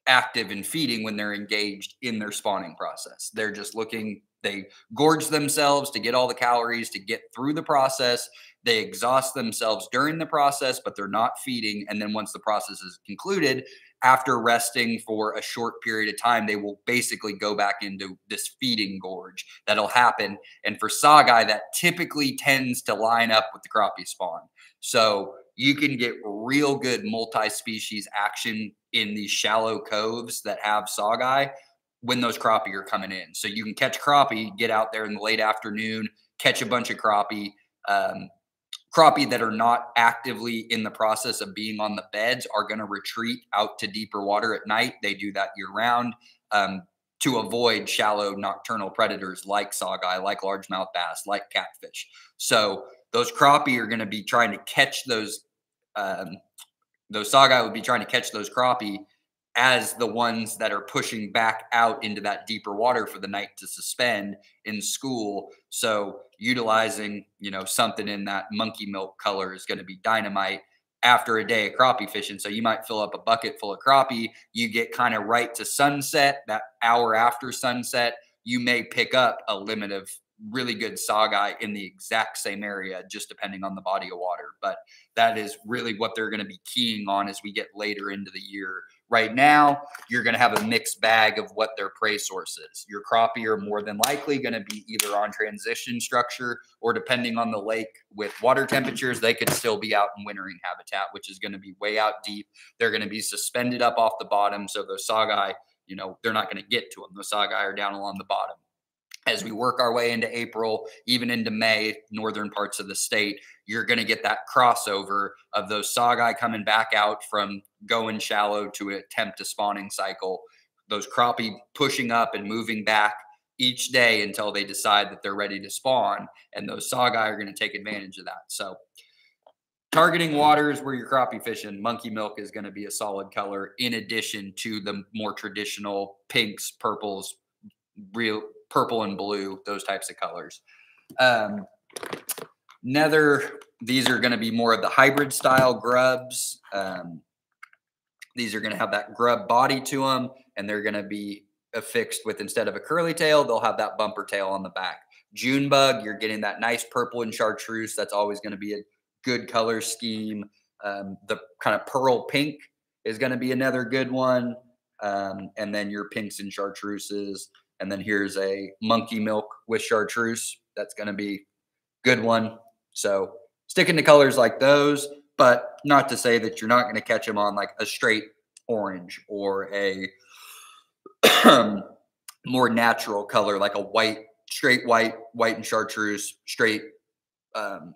active in feeding when they're engaged in their spawning process. They're just looking, they gorge themselves to get all the calories to get through the process. They exhaust themselves during the process, but they're not feeding. And then once the process is concluded, after resting for a short period of time, they will basically go back into this feeding gorge that'll happen. And for saugeye, that typically tends to line up with the crappie spawn. So you can get real good multi-species action in these shallow coves that have saugeye when those crappie are coming in. So you can catch crappie, get out there in the late afternoon, catch a bunch of crappie. Um, crappie that are not actively in the process of being on the beds are going to retreat out to deeper water at night. They do that year round um, to avoid shallow nocturnal predators like saugeye, like largemouth bass, like catfish. So those crappie are going to be trying to catch those um, those saugeye would be trying to catch those crappie as the ones that are pushing back out into that deeper water for the night to suspend in school. So utilizing, you know, something in that monkey milk color is going to be dynamite after a day of crappie fishing. So you might fill up a bucket full of crappie, you get kind of right to sunset, that hour after sunset, you may pick up a limit of really good saugeye in the exact same area, just depending on the body of water. But that is really what they're going to be keying on as we get later into the year. Right now, you're going to have a mixed bag of what their prey source is. Your crappie are more than likely going to be either on transition structure or depending on the lake with water temperatures, they could still be out in wintering habitat, which is going to be way out deep. They're going to be suspended up off the bottom. So those saugeye, you know, they're not going to get to them. The saugeye are down along the bottom as we work our way into April, even into May, northern parts of the state, you're going to get that crossover of those saugeye coming back out from going shallow to attempt a spawning cycle, those crappie pushing up and moving back each day until they decide that they're ready to spawn. And those saugeye are going to take advantage of that. So, targeting waters where you're crappie fishing, monkey milk is going to be a solid color in addition to the more traditional pinks, purples, real purple and blue, those types of colors. Um, nether, these are going to be more of the hybrid style grubs. Um, these are going to have that grub body to them, and they're going to be affixed with instead of a curly tail, they'll have that bumper tail on the back. June bug, you're getting that nice purple and chartreuse. That's always going to be a good color scheme. Um, the kind of pearl pink is going to be another good one. Um, and then your pinks and chartreuses. And then here's a monkey milk with chartreuse. That's going to be good one. So sticking to colors like those, but not to say that you're not going to catch them on like a straight orange or a more natural color like a white, straight white, white and chartreuse, straight um,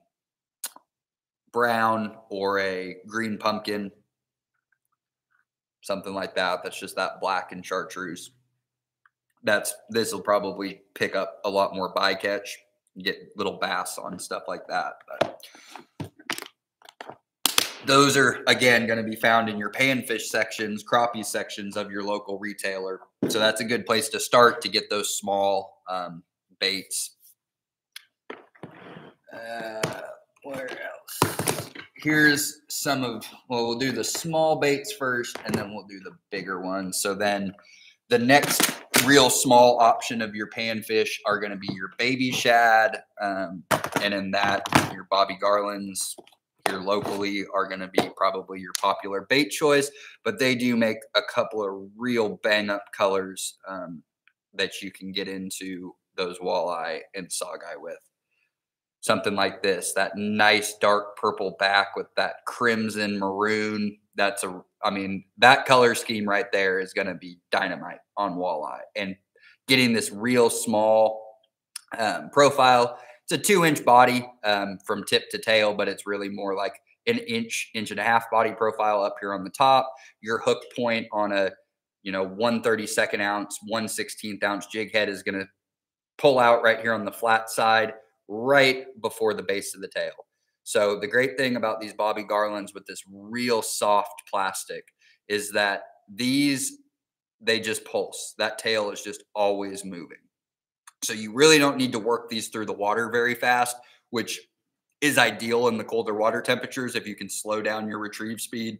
brown or a green pumpkin, something like that. That's just that black and chartreuse. That's this will probably pick up a lot more bycatch, get little bass on stuff like that. But those are again going to be found in your panfish sections, crappie sections of your local retailer. So that's a good place to start to get those small um, baits. Uh, where else? Here's some of well, we'll do the small baits first, and then we'll do the bigger ones. So then the next real small option of your panfish are going to be your baby shad, um, and in that your Bobby Garlands, here locally are going to be probably your popular bait choice, but they do make a couple of real bang up colors um, that you can get into those walleye and saugeye with. Something like this, that nice dark purple back with that crimson maroon. That's a, I mean, that color scheme right there is going to be dynamite on walleye. And getting this real small um, profile it's a two inch body um, from tip to tail, but it's really more like an inch, inch and a half body profile up here on the top. Your hook point on a, you know, 132nd ounce, 116th ounce jig head is going to pull out right here on the flat side, right before the base of the tail. So the great thing about these Bobby Garlands with this real soft plastic is that these, they just pulse. That tail is just always moving. So you really don't need to work these through the water very fast, which is ideal in the colder water temperatures if you can slow down your retrieve speed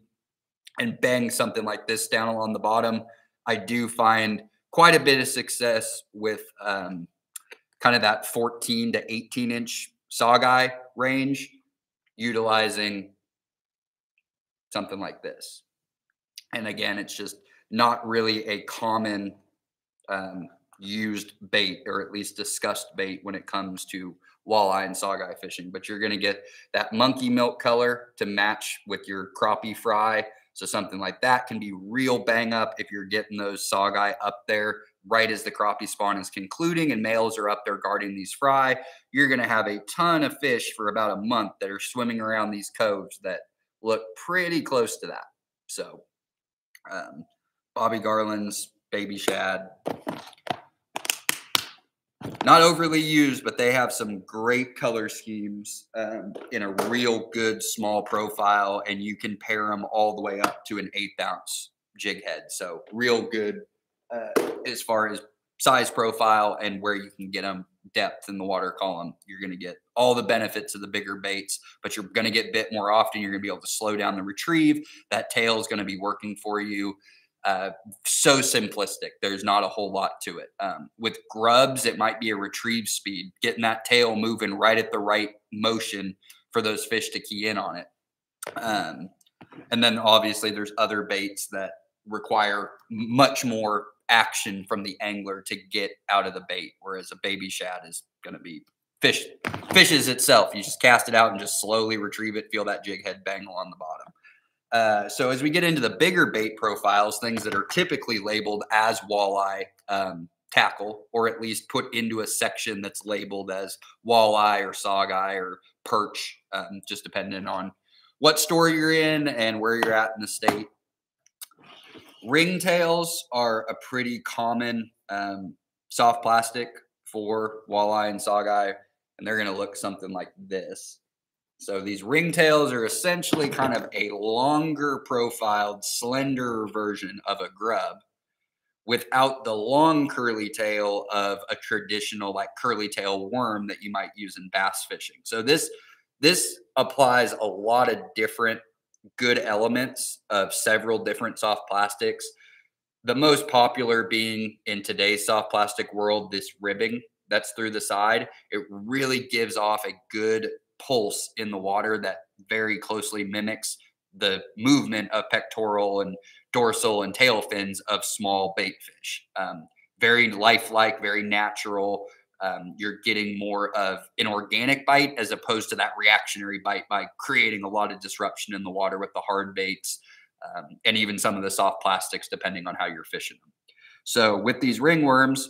and bang something like this down along the bottom. I do find quite a bit of success with um, kind of that 14 to 18 inch saugeye range utilizing something like this. And again, it's just not really a common um, used bait or at least discussed bait when it comes to walleye and saugeye fishing. But you're going to get that monkey milk color to match with your crappie fry. So something like that can be real bang up if you're getting those saugeye up there right as the crappie spawn is concluding and males are up there guarding these fry. You're going to have a ton of fish for about a month that are swimming around these coves that look pretty close to that. So um, Bobby Garland's baby shad not overly used, but they have some great color schemes um, in a real good small profile, and you can pair them all the way up to an eighth ounce jig head. So real good uh, as far as size profile and where you can get them depth in the water column. You're going to get all the benefits of the bigger baits, but you're going to get bit more often. You're going to be able to slow down the retrieve. That tail is going to be working for you uh, so simplistic. There's not a whole lot to it. Um, with grubs, it might be a retrieve speed, getting that tail moving right at the right motion for those fish to key in on it. Um, and then obviously there's other baits that require much more action from the angler to get out of the bait, whereas a baby shad is going to be fish fishes itself. You just cast it out and just slowly retrieve it, feel that jig head bang on the bottom. Uh, so as we get into the bigger bait profiles, things that are typically labeled as walleye um, tackle, or at least put into a section that's labeled as walleye or saugeye or perch, um, just depending on what store you're in and where you're at in the state. Ringtails are a pretty common um, soft plastic for walleye and saugeye, and they're going to look something like this. So these ringtails are essentially kind of a longer profiled, slender version of a grub without the long curly tail of a traditional like curly tail worm that you might use in bass fishing. So this this applies a lot of different good elements of several different soft plastics. The most popular being in today's soft plastic world, this ribbing that's through the side. It really gives off a good pulse in the water that very closely mimics the movement of pectoral and dorsal and tail fins of small bait fish. Um, very lifelike, very natural. Um, you're getting more of an organic bite as opposed to that reactionary bite by creating a lot of disruption in the water with the hard baits um, and even some of the soft plastics, depending on how you're fishing them. So, with these ringworms,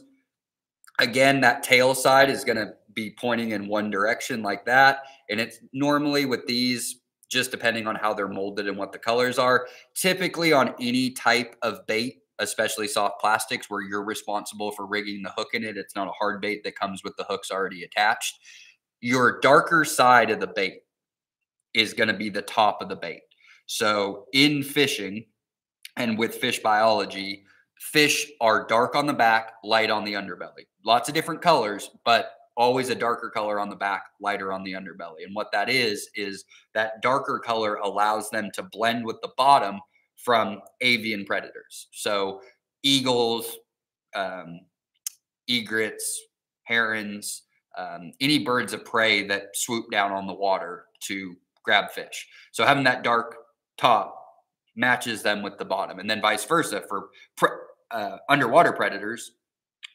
again, that tail side is going to be pointing in one direction like that. And it's normally with these just depending on how they're molded and what the colors are. Typically, on any type of bait, especially soft plastics, where you're responsible for rigging the hook in it, it's not a hard bait that comes with the hooks already attached. Your darker side of the bait is going to be the top of the bait. So, in fishing and with fish biology, fish are dark on the back, light on the underbelly. Lots of different colors, but always a darker color on the back, lighter on the underbelly. And what that is, is that darker color allows them to blend with the bottom from avian predators. So eagles, um, egrets, herons, um, any birds of prey that swoop down on the water to grab fish. So having that dark top matches them with the bottom, and then vice versa for pre- uh, underwater predators,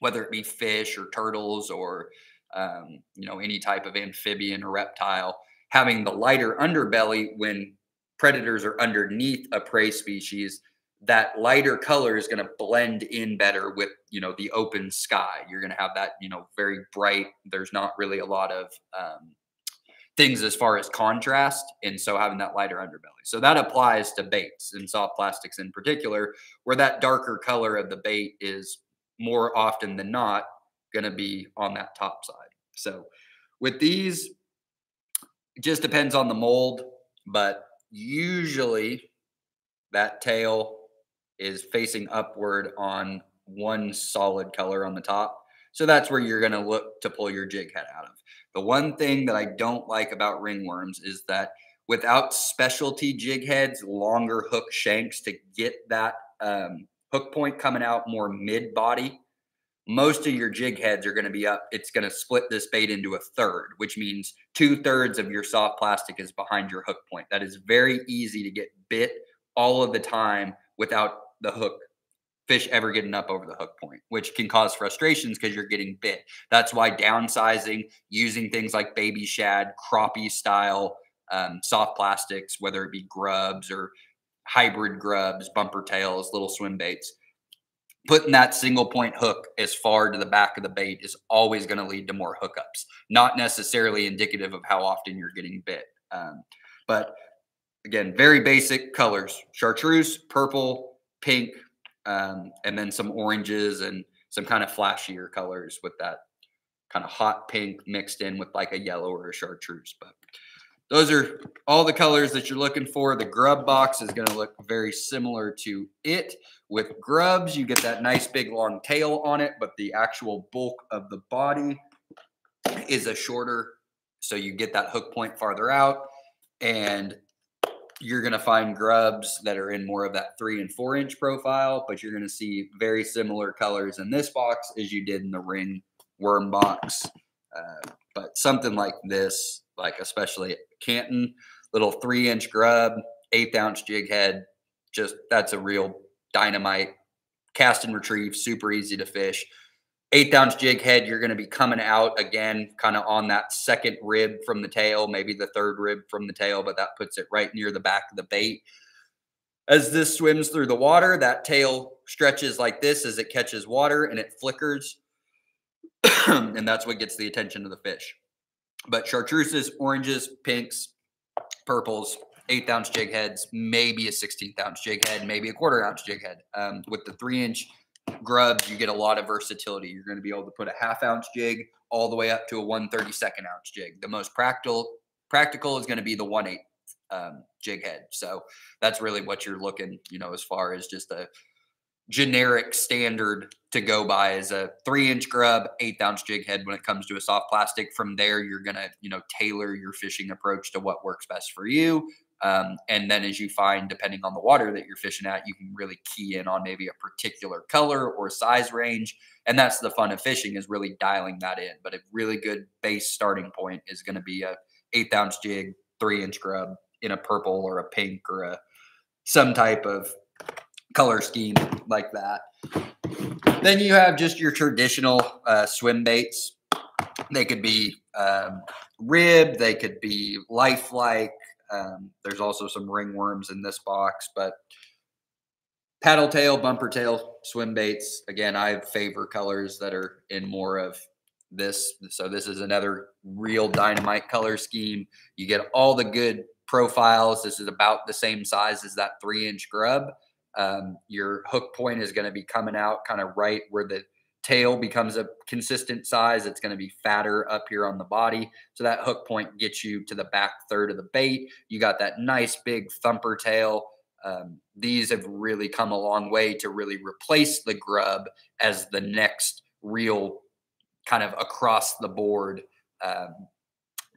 whether it be fish or turtles or um, you know, any type of amphibian or reptile, having the lighter underbelly when predators are underneath a prey species, that lighter color is going to blend in better with, you know, the open sky. You're going to have that, you know, very bright. There's not really a lot of um, things as far as contrast. And so having that lighter underbelly. So that applies to baits and soft plastics in particular, where that darker color of the bait is more often than not going to be on that top side. So with these, it just depends on the mold, but usually that tail is facing upward on one solid color on the top. So that's where you're going to look to pull your jig head out of. The one thing that I don't like about ringworms is that without specialty jig heads, longer hook shanks to get that um, hook point coming out more mid body, most of your jig heads are going to be up. It's going to split this bait into a third, which means two thirds of your soft plastic is behind your hook point. That is very easy to get bit all of the time without the hook fish ever getting up over the hook point, which can cause frustrations because you're getting bit. That's why downsizing, using things like baby shad, crappie style um, soft plastics, whether it be grubs or hybrid grubs, bumper tails, little swim baits, putting that single point hook as far to the back of the bait is always going to lead to more hookups, not necessarily indicative of how often you're getting bit. Um, but again, very basic colors chartreuse, purple, pink, um, and then some oranges and some kind of flashier colors with that kind of hot pink mixed in with like a yellow or a chartreuse. But those are all the colors that you're looking for. The grub box is going to look very similar to it. With grubs, you get that nice big long tail on it, but the actual bulk of the body is a shorter, so you get that hook point farther out. And you're going to find grubs that are in more of that three and four inch profile, but you're going to see very similar colors in this box as you did in the ring worm box. Uh, but something like this, like especially Canton, little three inch grub, eighth ounce jig head, just that's a real dynamite cast and retrieve, super easy to fish. Eighth ounce jig head, you're going to be coming out again, kind of on that second rib from the tail, maybe the third rib from the tail, but that puts it right near the back of the bait. As this swims through the water, that tail stretches like this as it catches water and it flickers. and that's what gets the attention of the fish. But chartreuses, oranges, pinks, purples, eighth ounce jig heads, maybe a 16th ounce jig head, maybe a quarter ounce jig head. Um, with the three inch grubs, you get a lot of versatility. You're going to be able to put a half ounce jig all the way up to a 132nd ounce jig. The most practical practical is going to be the one eighth um, jig head. So that's really what you're looking, you know, as far as just a generic standard to go by is a three inch grub, eighth ounce jig head when it comes to a soft plastic. From there, you're going to, you know, tailor your fishing approach to what works best for you. Um, and then as you find, depending on the water that you're fishing at, you can really key in on maybe a particular color or size range. And that's the fun of fishing is really dialing that in. But a really good base starting point is going to be a eighth ounce jig, three inch grub in a purple or a pink or a some type of color scheme like that. Then you have just your traditional uh, swim baits. They could be um, rib, they could be lifelike. Um, there's also some ringworms in this box, but paddle tail, bumper tail swim baits. Again, I favor colors that are in more of this. So this is another real dynamite color scheme. You get all the good profiles. This is about the same size as that three inch grub. Um, your hook point is going to be coming out kind of right where the tail becomes a consistent size. It's going to be fatter up here on the body. So that hook point gets you to the back third of the bait. You got that nice big thumper tail. Um, these have really come a long way to really replace the grub as the next real kind of across the board um,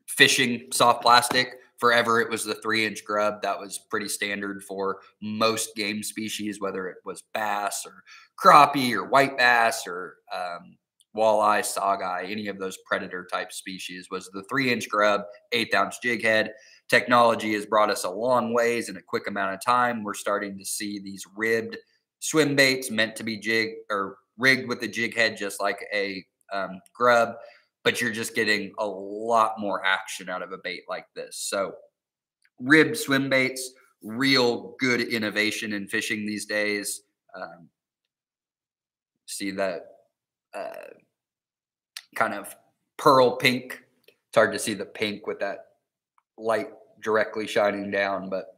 fishing soft plastic forever it was the three inch grub that was pretty standard for most game species whether it was bass or crappie or white bass or um, walleye saugeye any of those predator type species was the three inch grub eighth ounce jig head. Technology has brought us a long ways in a quick amount of time. We're starting to see these ribbed swim baits meant to be jig or rigged with a jig head just like a um, grub but you're just getting a lot more action out of a bait like this. So, rib swim baits, real good innovation in fishing these days. Um, see that uh, kind of pearl pink. It's hard to see the pink with that light directly shining down, but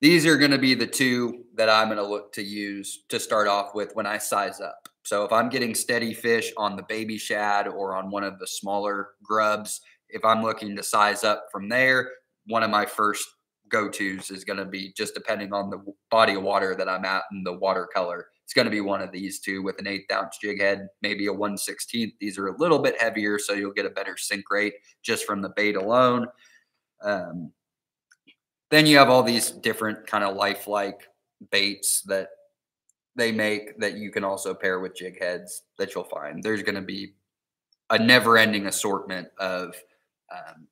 these are going to be the two that I'm going to look to use to start off with when I size up. So if I'm getting steady fish on the baby shad or on one of the smaller grubs, if I'm looking to size up from there, one of my first go-tos is going to be just depending on the body of water that I'm at and the watercolor. It's going to be one of these two with an eighth ounce jig head, maybe a 116th. These are a little bit heavier, so you'll get a better sink rate just from the bait alone. Um, then you have all these different kind of lifelike baits that they make that you can also pair with jig heads that you'll find. There's going to be a never ending assortment of um,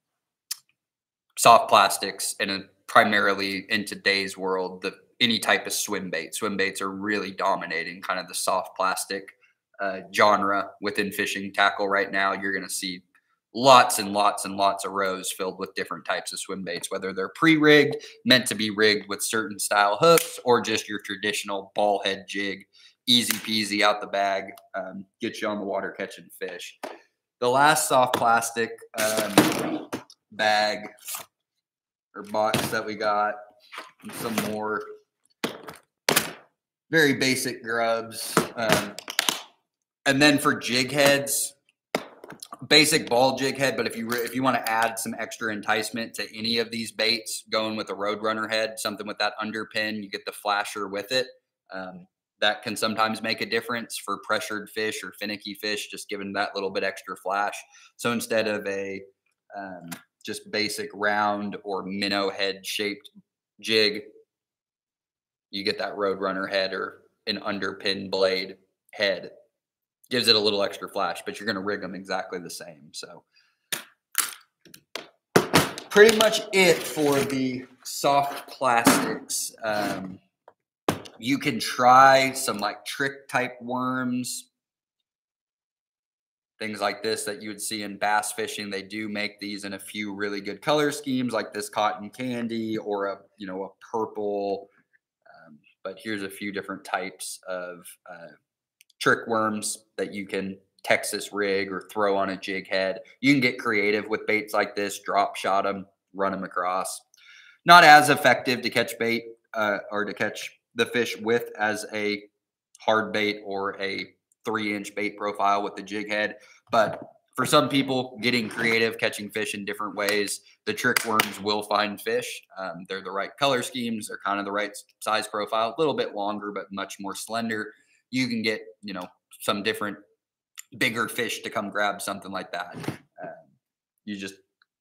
soft plastics and primarily in today's world, the any type of swim bait. Swim baits are really dominating kind of the soft plastic uh, genre within fishing tackle right now. You're going to see lots and lots and lots of rows filled with different types of swim baits, whether they're pre-rigged, meant to be rigged with certain style hooks, or just your traditional ball head jig, easy peasy out the bag, um, get you on the water catching fish. The last soft plastic um, bag or box that we got, some more very basic grubs. Um, and then for jig heads, basic ball jig head, but if you if you want to add some extra enticement to any of these baits, going with a Roadrunner head, something with that underpin, you get the flasher with it. Um, that can sometimes make a difference for pressured fish or finicky fish, just giving that little bit extra flash. So instead of a um, just basic round or minnow head shaped jig, you get that Roadrunner head or an underpin blade head gives it a little extra flash, but you're going to rig them exactly the same. So pretty much it for the soft plastics. Um, you can try some like trick type worms, things like this that you would see in bass fishing. They do make these in a few really good color schemes, like this cotton candy or a you know a purple. Um, but here's a few different types of uh, trick worms that you can Texas rig or throw on a jig head. You can get creative with baits like this, drop shot them, run them across. Not as effective to catch bait uh, or to catch the fish with as a hard bait or a three inch bait profile with the jig head, but for some people, getting creative, catching fish in different ways, the trick worms will find fish. Um, they're the right color schemes. They're kind of the right size profile, a little bit longer, but much more slender. You can get, you know, some different bigger fish to come grab something like that. Um, you just,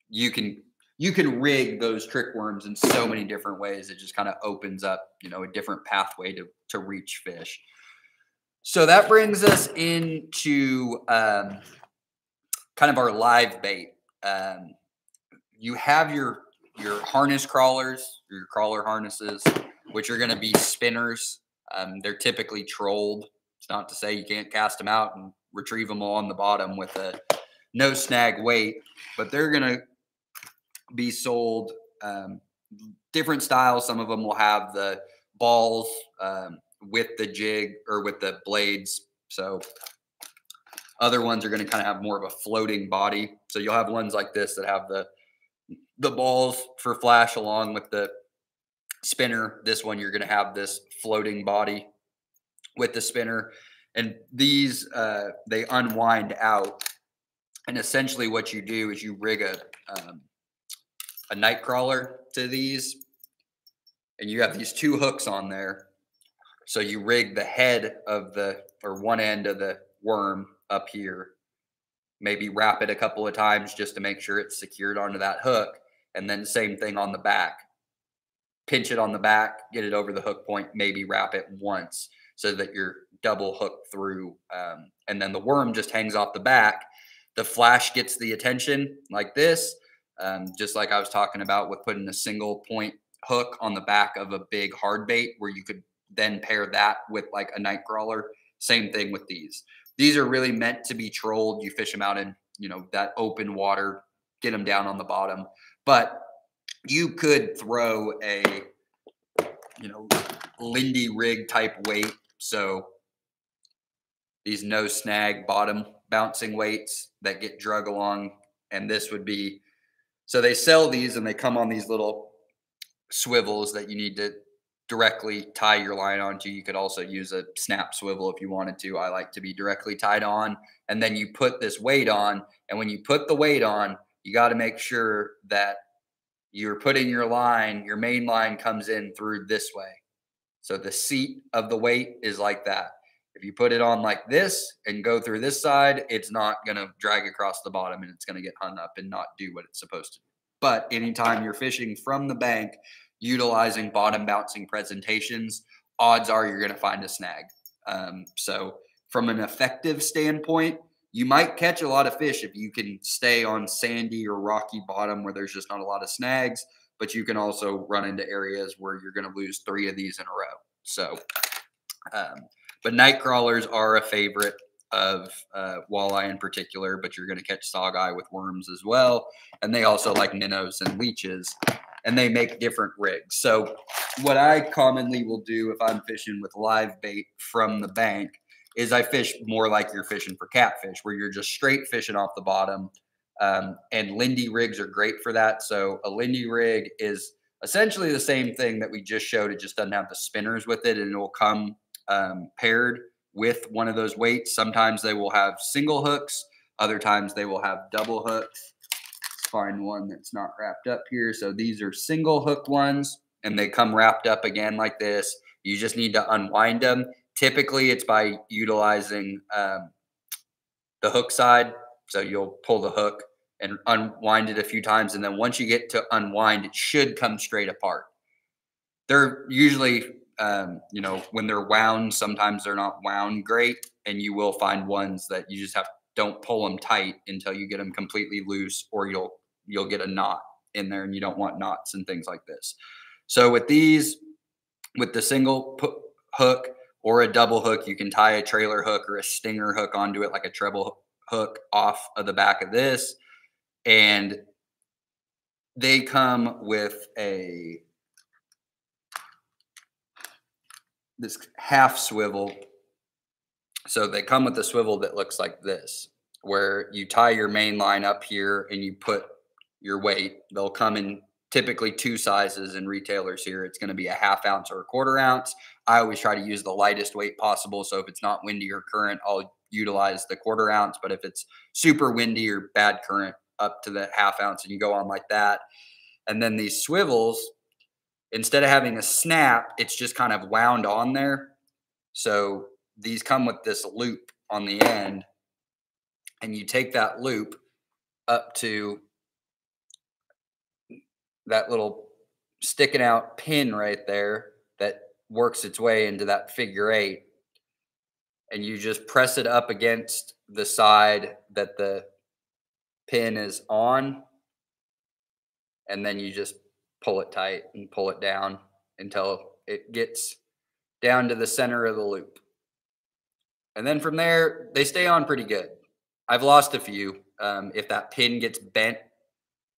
you can, you can rig those trick worms in so many different ways. It just kind of opens up, you know, a different pathway to, to reach fish. So that brings us into um, kind of our live bait. Um, you have your your harness crawlers, your crawler harnesses, which are going to be spinners. Um, they're typically trolled. It's not to say you can't cast them out and retrieve them on the bottom with a no snag weight, but they're going to be sold um, different styles. Some of them will have the balls um, with the jig or with the blades. So other ones are going to kind of have more of a floating body. So you'll have ones like this that have the the balls for flash along with the spinner. This one you're going to have this floating body with the spinner, and these uh, they unwind out. And essentially, what you do is you rig a um, a night crawler to these, and you have these two hooks on there. So you rig the head of the or one end of the worm up here. Maybe wrap it a couple of times just to make sure it's secured onto that hook. And then same thing on the back. Pinch it on the back, get it over the hook point, maybe wrap it once so that you're double hooked through. Um, and then the worm just hangs off the back. The flash gets the attention like this, um, just like I was talking about with putting a single point hook on the back of a big hard bait where you could then pair that with like a night crawler. Same thing with these. These are really meant to be trolled. You fish them out in, you know, that open water, get them down on the bottom. But you could throw a, you know, Lindy rig type weight. So these no snag bottom bouncing weights that get drug along. And this would be, so they sell these and they come on these little swivels that you need to directly tie your line onto. You could also use a snap swivel if you wanted to. I like to be directly tied on. And then you put this weight on. And when you put the weight on, you got to make sure that you're putting your line, your main line comes in through this way. So the seat of the weight is like that. If you put it on like this and go through this side, it's not going to drag across the bottom and it's going to get hung up and not do what it's supposed to do. But anytime you're fishing from the bank, utilizing bottom bouncing presentations, odds are you're going to find a snag. Um, so, from an effective standpoint, you might catch a lot of fish if you can stay on sandy or rocky bottom where there's just not a lot of snags, but you can also run into areas where you're going to lose three of these in a row. So, um, but night crawlers are a favorite of uh, walleye in particular, but you're going to catch saugeye with worms as well. And they also like minnows and leeches and they make different rigs. So, what I commonly will do if I'm fishing with live bait from the bank is I fish more like you're fishing for catfish, where you're just straight fishing off the bottom. Um, and Lindy rigs are great for that. So, a Lindy rig is essentially the same thing that we just showed. It just doesn't have the spinners with it, and it will come um, paired with one of those weights. Sometimes they will have single hooks, other times they will have double hooks find one that's not wrapped up here. So these are single hook ones and they come wrapped up again like this. You just need to unwind them. Typically, it's by utilizing um, the hook side. So you'll pull the hook and unwind it a few times. And then once you get to unwind, it should come straight apart. They're usually, um, you know, when they're wound, sometimes they're not wound great. And you will find ones that you just have don't pull them tight until you get them completely loose or you'll you'll get a knot in there and you don't want knots and things like this. So with these, with the single hook or a double hook, you can tie a trailer hook or a stinger hook onto it like a treble hook off of the back of this. And they come with a this half swivel. So they come with a swivel that looks like this, where you tie your main line up here and you put your weight. They'll come in typically two sizes in retailers here. It's going to be a half ounce or a quarter ounce. I always try to use the lightest weight possible. So if it's not windy or current, I'll utilize the quarter ounce. But if it's super windy or bad current, up to the half ounce, and you go on like that. And then these swivels, instead of having a snap, it's just kind of wound on there. So these come with this loop on the end, and you take that loop up to that little sticking out pin right there that works its way into that figure eight. And you just press it up against the side that the pin is on. And then you just pull it tight and pull it down until it gets down to the center of the loop. And then from there, they stay on pretty good. I've lost a few um, if that pin gets bent,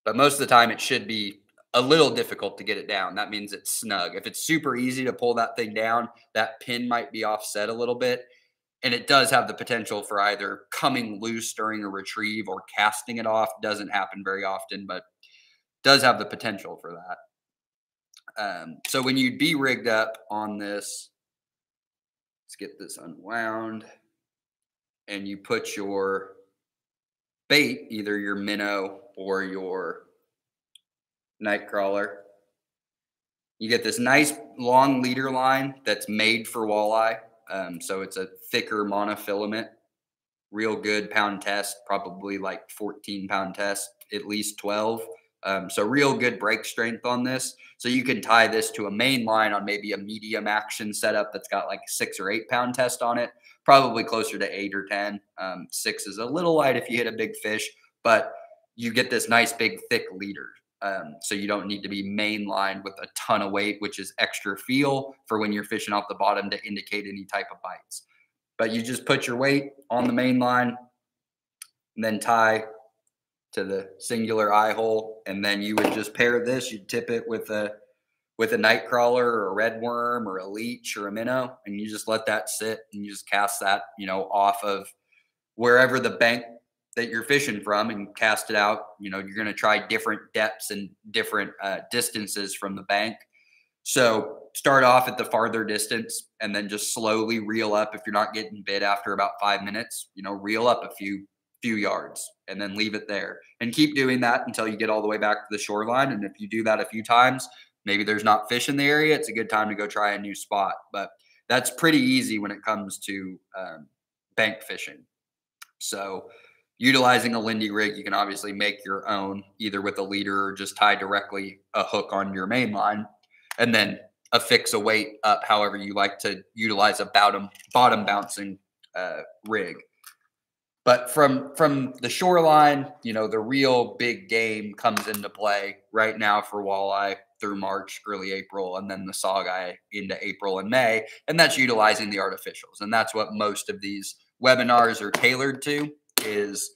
but most of the time it should be a little difficult to get it down. That means it's snug. If it's super easy to pull that thing down, that pin might be offset a little bit. And it does have the potential for either coming loose during a retrieve or casting it off. Doesn't happen very often, but does have the potential for that. Um, so when you'd be rigged up on this, let's get this unwound, and you put your bait, either your minnow or your nightcrawler. You get this nice long leader line that's made for walleye. Um, so it's a thicker monofilament, real good pound test, probably like 14 pound test, at least 12. Um, so real good break strength on this. So you can tie this to a main line on maybe a medium action setup that's got like six or eight pound test on it, probably closer to eight or 10. Um, six is a little light if you hit a big fish, but you get this nice big thick leader. Um, so you don't need to be mainlined with a ton of weight, which is extra feel for when you're fishing off the bottom to indicate any type of bites. But you just put your weight on the main line and then tie to the singular eye hole. And then you would just pair this, you'd tip it with a with a night crawler or a red worm or a leech or a minnow, and you just let that sit and you just cast that, you know, off of wherever the bank that you're fishing from and cast it out. You know, you're going to try different depths and different uh, distances from the bank. So start off at the farther distance and then just slowly reel up. If you're not getting bit after about five minutes, you know, reel up a few few yards and then leave it there and keep doing that until you get all the way back to the shoreline. And if you do that a few times, maybe there's not fish in the area. It's a good time to go try a new spot. But that's pretty easy when it comes to um, bank fishing. So utilizing a Lindy rig, you can obviously make your own either with a leader or just tie directly a hook on your main line and then affix a weight up however you like to utilize a bottom bottom bouncing uh, rig. But from from the shoreline, you know, the real big game comes into play right now for walleye through March, early April, and then the saugeye into April and May, and that's utilizing the artificials. And that's what most of these webinars are tailored to is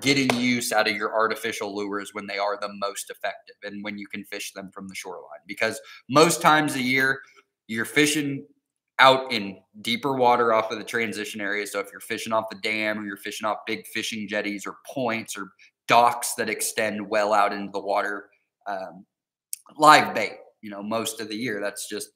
getting use out of your artificial lures when they are the most effective and when you can fish them from the shoreline. Because most times a year, you're fishing out in deeper water off of the transition area. So if you're fishing off the dam or you're fishing off big fishing jetties or points or docks that extend well out into the water, um, live bait, you know, most of the year. That's just,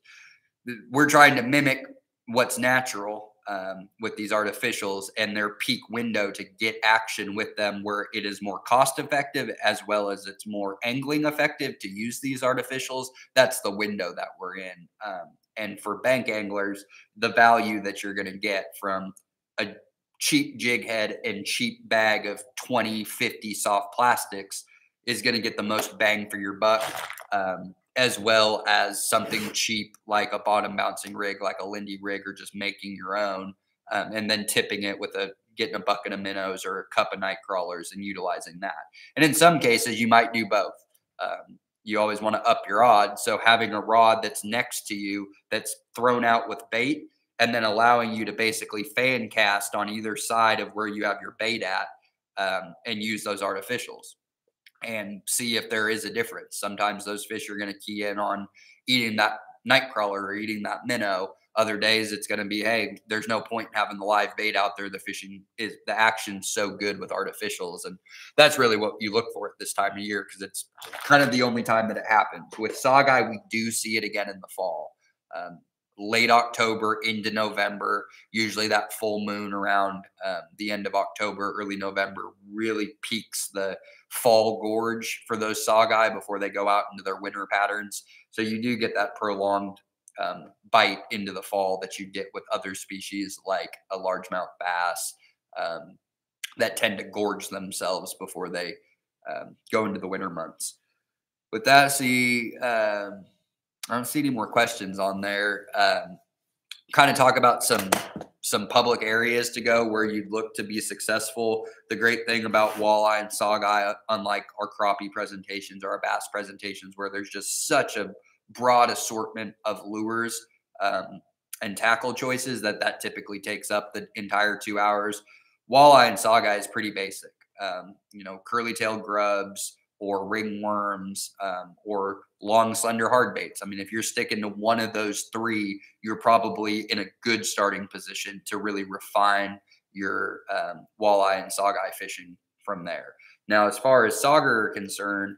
we're trying to mimic what's natural um, with these artificials and their peak window to get action with them where it is more cost effective as well as it's more angling effective to use these artificials that's the window that we're in. Um, and for bank anglers the value that you're going to get from a cheap jig head and cheap bag of 20 50 soft plastics is going to get the most bang for your buck. Um, as well as something cheap like a bottom bouncing rig, like a Lindy rig, or just making your own, um, and then tipping it with a getting a bucket of minnows or a cup of night crawlers and utilizing that. And in some cases, you might do both. Um, you always want to up your odds. So having a rod that's next to you that's thrown out with bait and then allowing you to basically fan cast on either side of where you have your bait at um, and use those artificials and see if there is a difference. Sometimes those fish are going to key in on eating that night crawler or eating that minnow Other days it's going to be, hey, there's no point in having the live bait out there. The fishing is the action's so good with artificials, and that's really what you look for at this time of year because it's kind of the only time that it happens. With saugeye, we do see it again in the fall. Um, late October into November. Usually, that full moon around um, the end of October, early November really peaks the fall gorge for those saugeye before they go out into their winter patterns. So you do get that prolonged um, bite into the fall that you get with other species like a largemouth bass um, that tend to gorge themselves before they um, go into the winter months. With that, see, um, I don't see any more questions on there. Um, kind of talk about some some public areas to go where you'd look to be successful. The great thing about walleye and saugeye, unlike our crappie presentations or our bass presentations, where there's just such a broad assortment of lures um, and tackle choices that that typically takes up the entire two hours. Walleye and saugeye is pretty basic. Um, you know, curly tail grubs or ringworms um, or long slender hard baits. I mean, if you're sticking to one of those three, you're probably in a good starting position to really refine your um, walleye and saugeye fishing from there. Now, as far as sauger are concerned,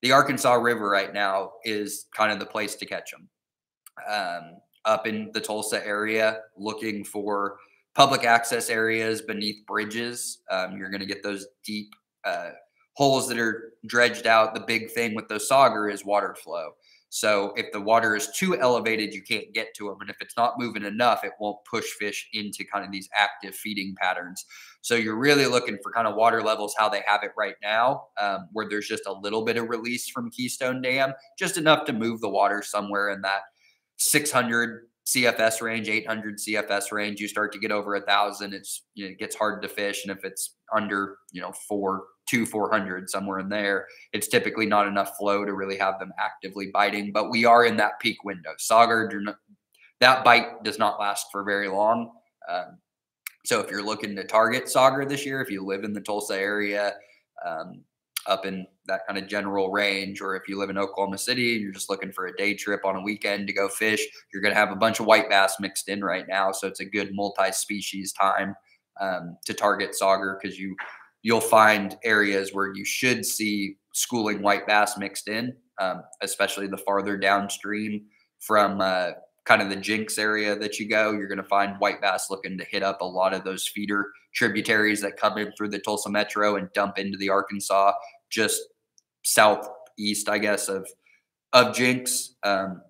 the Arkansas River right now is kind of the place to catch them. Um, up in the Tulsa area, looking for public access areas beneath bridges. Um, you're going to get those deep uh, holes that are dredged out. The big thing with those sauger is water flow. So if the water is too elevated, you can't get to them. And if it's not moving enough, it won't push fish into kind of these active feeding patterns. So you're really looking for kind of water levels how they have it right now, um, where there's just a little bit of release from Keystone Dam, just enough to move the water somewhere in that 600 CFS range, 800 CFS range. You start to get over a thousand, it's you know, it gets hard to fish, and if it's under you know four two 400 somewhere in there it's typically not enough flow to really have them actively biting but we are in that peak window. Sauger not, that bite does not last for very long. Um, so if you're looking to target sauger this year if you live in the tulsa area um, up in that kind of general range or if you live in oklahoma city and you're just looking for a day trip on a weekend to go fish you're going to have a bunch of white bass mixed in right now so it's a good multi-species time um, to target sauger because you you'll find areas where you should see schooling white bass mixed in, um, especially the farther downstream from uh, kind of the Jenks area that you go. You're going to find white bass looking to hit up a lot of those feeder tributaries that come in through the Tulsa Metro and dump into the Arkansas, just southeast, I guess, of of Jenks. Um,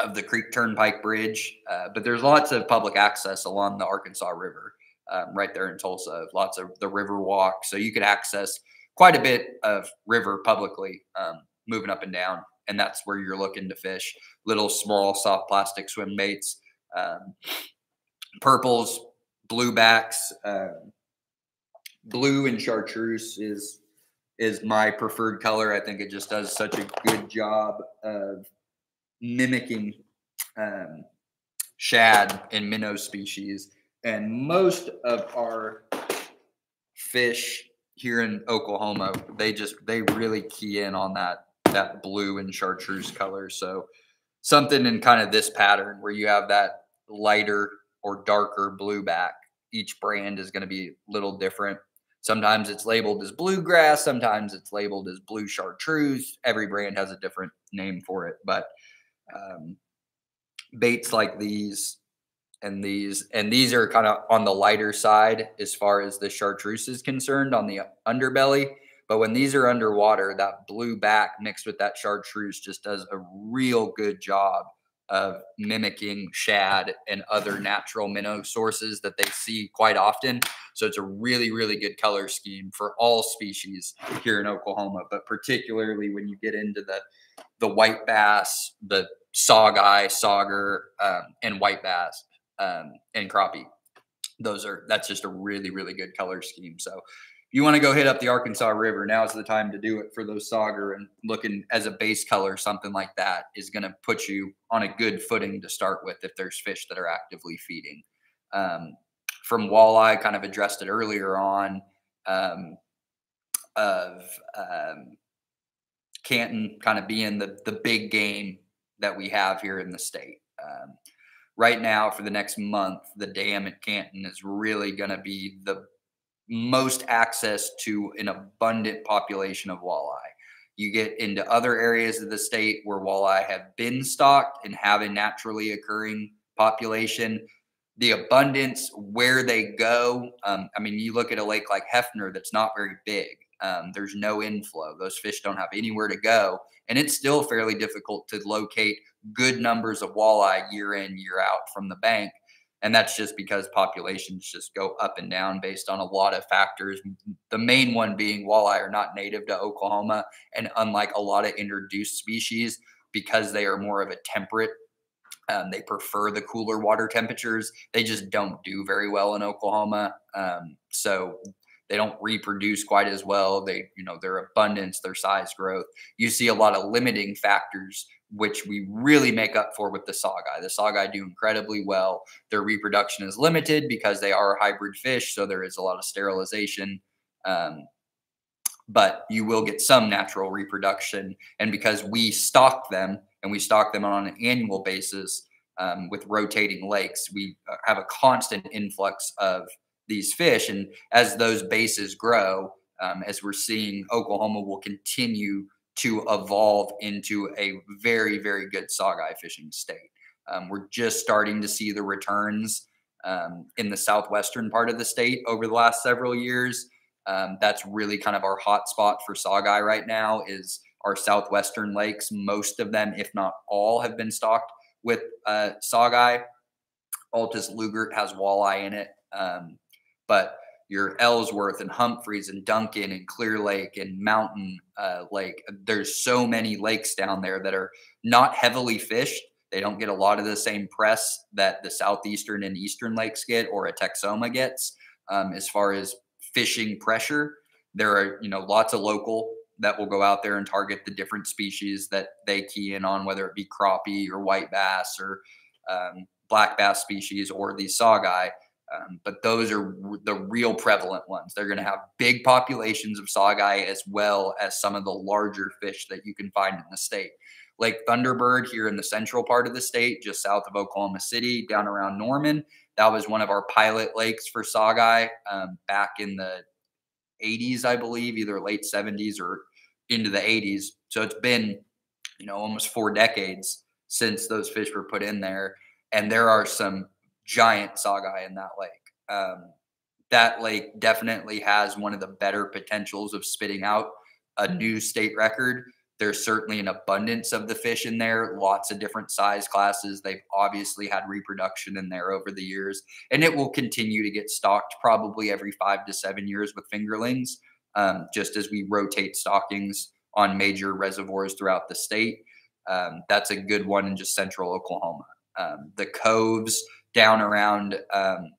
of the Creek Turnpike Bridge, uh, but there's lots of public access along the Arkansas River um, right there in Tulsa. Lots of the river walk, so you could access quite a bit of river publicly, um, moving up and down, and that's where you're looking to fish little small soft plastic swim baits, um, purples, bluebacks, uh, blue and chartreuse is is my preferred color. I think it just does such a good job of mimicking um, shad and minnow species and most of our fish here in Oklahoma, they just they really key in on that that blue and chartreuse color. So something in kind of this pattern where you have that lighter or darker blue back. Each brand is going to be a little different. Sometimes it's labeled as bluegrass, sometimes it's labeled as blue chartreuse. Every brand has a different name for it, but um, baits like these and these and these are kind of on the lighter side as far as the chartreuse is concerned on the underbelly. But when these are underwater that blue back mixed with that chartreuse just does a real good job of mimicking shad and other natural minnow sources that they see quite often. So it's a really really good color scheme for all species here in oklahoma but particularly when you get into the the white bass the saugeye sauger um, and white bass um, and crappie. Those are that's just a really really good color scheme. So if you want to go hit up the Arkansas River, now's the time to do it for those sauger and looking as a base color, something like that is going to put you on a good footing to start with if there's fish that are actively feeding. Um, from walleye, kind of addressed it earlier on um, of um, Canton kind of being the the big game that we have here in the state. Um, right now for the next month, the dam at Canton is really going to be the most access to an abundant population of walleye. You get into other areas of the state where walleye have been stocked and have a naturally occurring population. The abundance, where they go. Um, I mean, you look at a lake like Hefner that's not very big. Um, there's no inflow. Those fish don't have anywhere to go. And it's still fairly difficult to locate good numbers of walleye year in, year out from the bank. And that's just because populations just go up and down based on a lot of factors. The main one being walleye are not native to Oklahoma. And unlike a lot of introduced species, because they are more of a temperate um, they prefer the cooler water temperatures. They just don't do very well in Oklahoma. Um, so they don't reproduce quite as well. They, you know, their abundance, their size growth. You see a lot of limiting factors, which we really make up for with the saugeye. The saugeye do incredibly well. Their reproduction is limited because they are hybrid fish, so there is a lot of sterilization. Um, but you will get some natural reproduction. And because we stock them and we stock them on an annual basis um, with rotating lakes, we uh, have a constant influx of these fish. And as those bases grow, um, as we're seeing, Oklahoma will continue to evolve into a very, very good saugeye fishing state. Um, we're just starting to see the returns um, in the southwestern part of the state over the last several years. Um, that's really kind of our hot spot for saugeye right now is our southwestern lakes. Most of them, if not all, have been stocked with uh, saugeye. Altus Lugert has walleye in it. Um, but your Ellsworth and Humphreys and Duncan and Clear Lake and Mountain uh, Lake. There's so many lakes down there that are not heavily fished. They don't get a lot of the same press that the southeastern and eastern lakes get or a Texoma gets um, as far as fishing pressure. There are you know lots of local that will go out there and target the different species that they key in on, whether it be crappie or white bass or um, black bass species or the saugeye. Um, but those are the real prevalent ones. They're going to have big populations of saugeye as well as some of the larger fish that you can find in the state. Lake Thunderbird here in the central part of the state, just south of Oklahoma City, down around Norman. That was one of our pilot lakes for saugeye um, back in the 80s, I believe, either late 70s or into the 80s. So it's been, you know, almost four decades since those fish were put in there. And there are some giant saugeye in that lake. Um, that lake definitely has one of the better potentials of spitting out a hmm. new state record. There's certainly an abundance of the fish in there, lots of different size classes. They've obviously had reproduction in there over the years, and it will continue to get stocked probably every five to seven years with fingerlings, um, just as we rotate stockings on major reservoirs throughout the state. Um, that's a good one in just central Oklahoma. Um, the coves, down around um,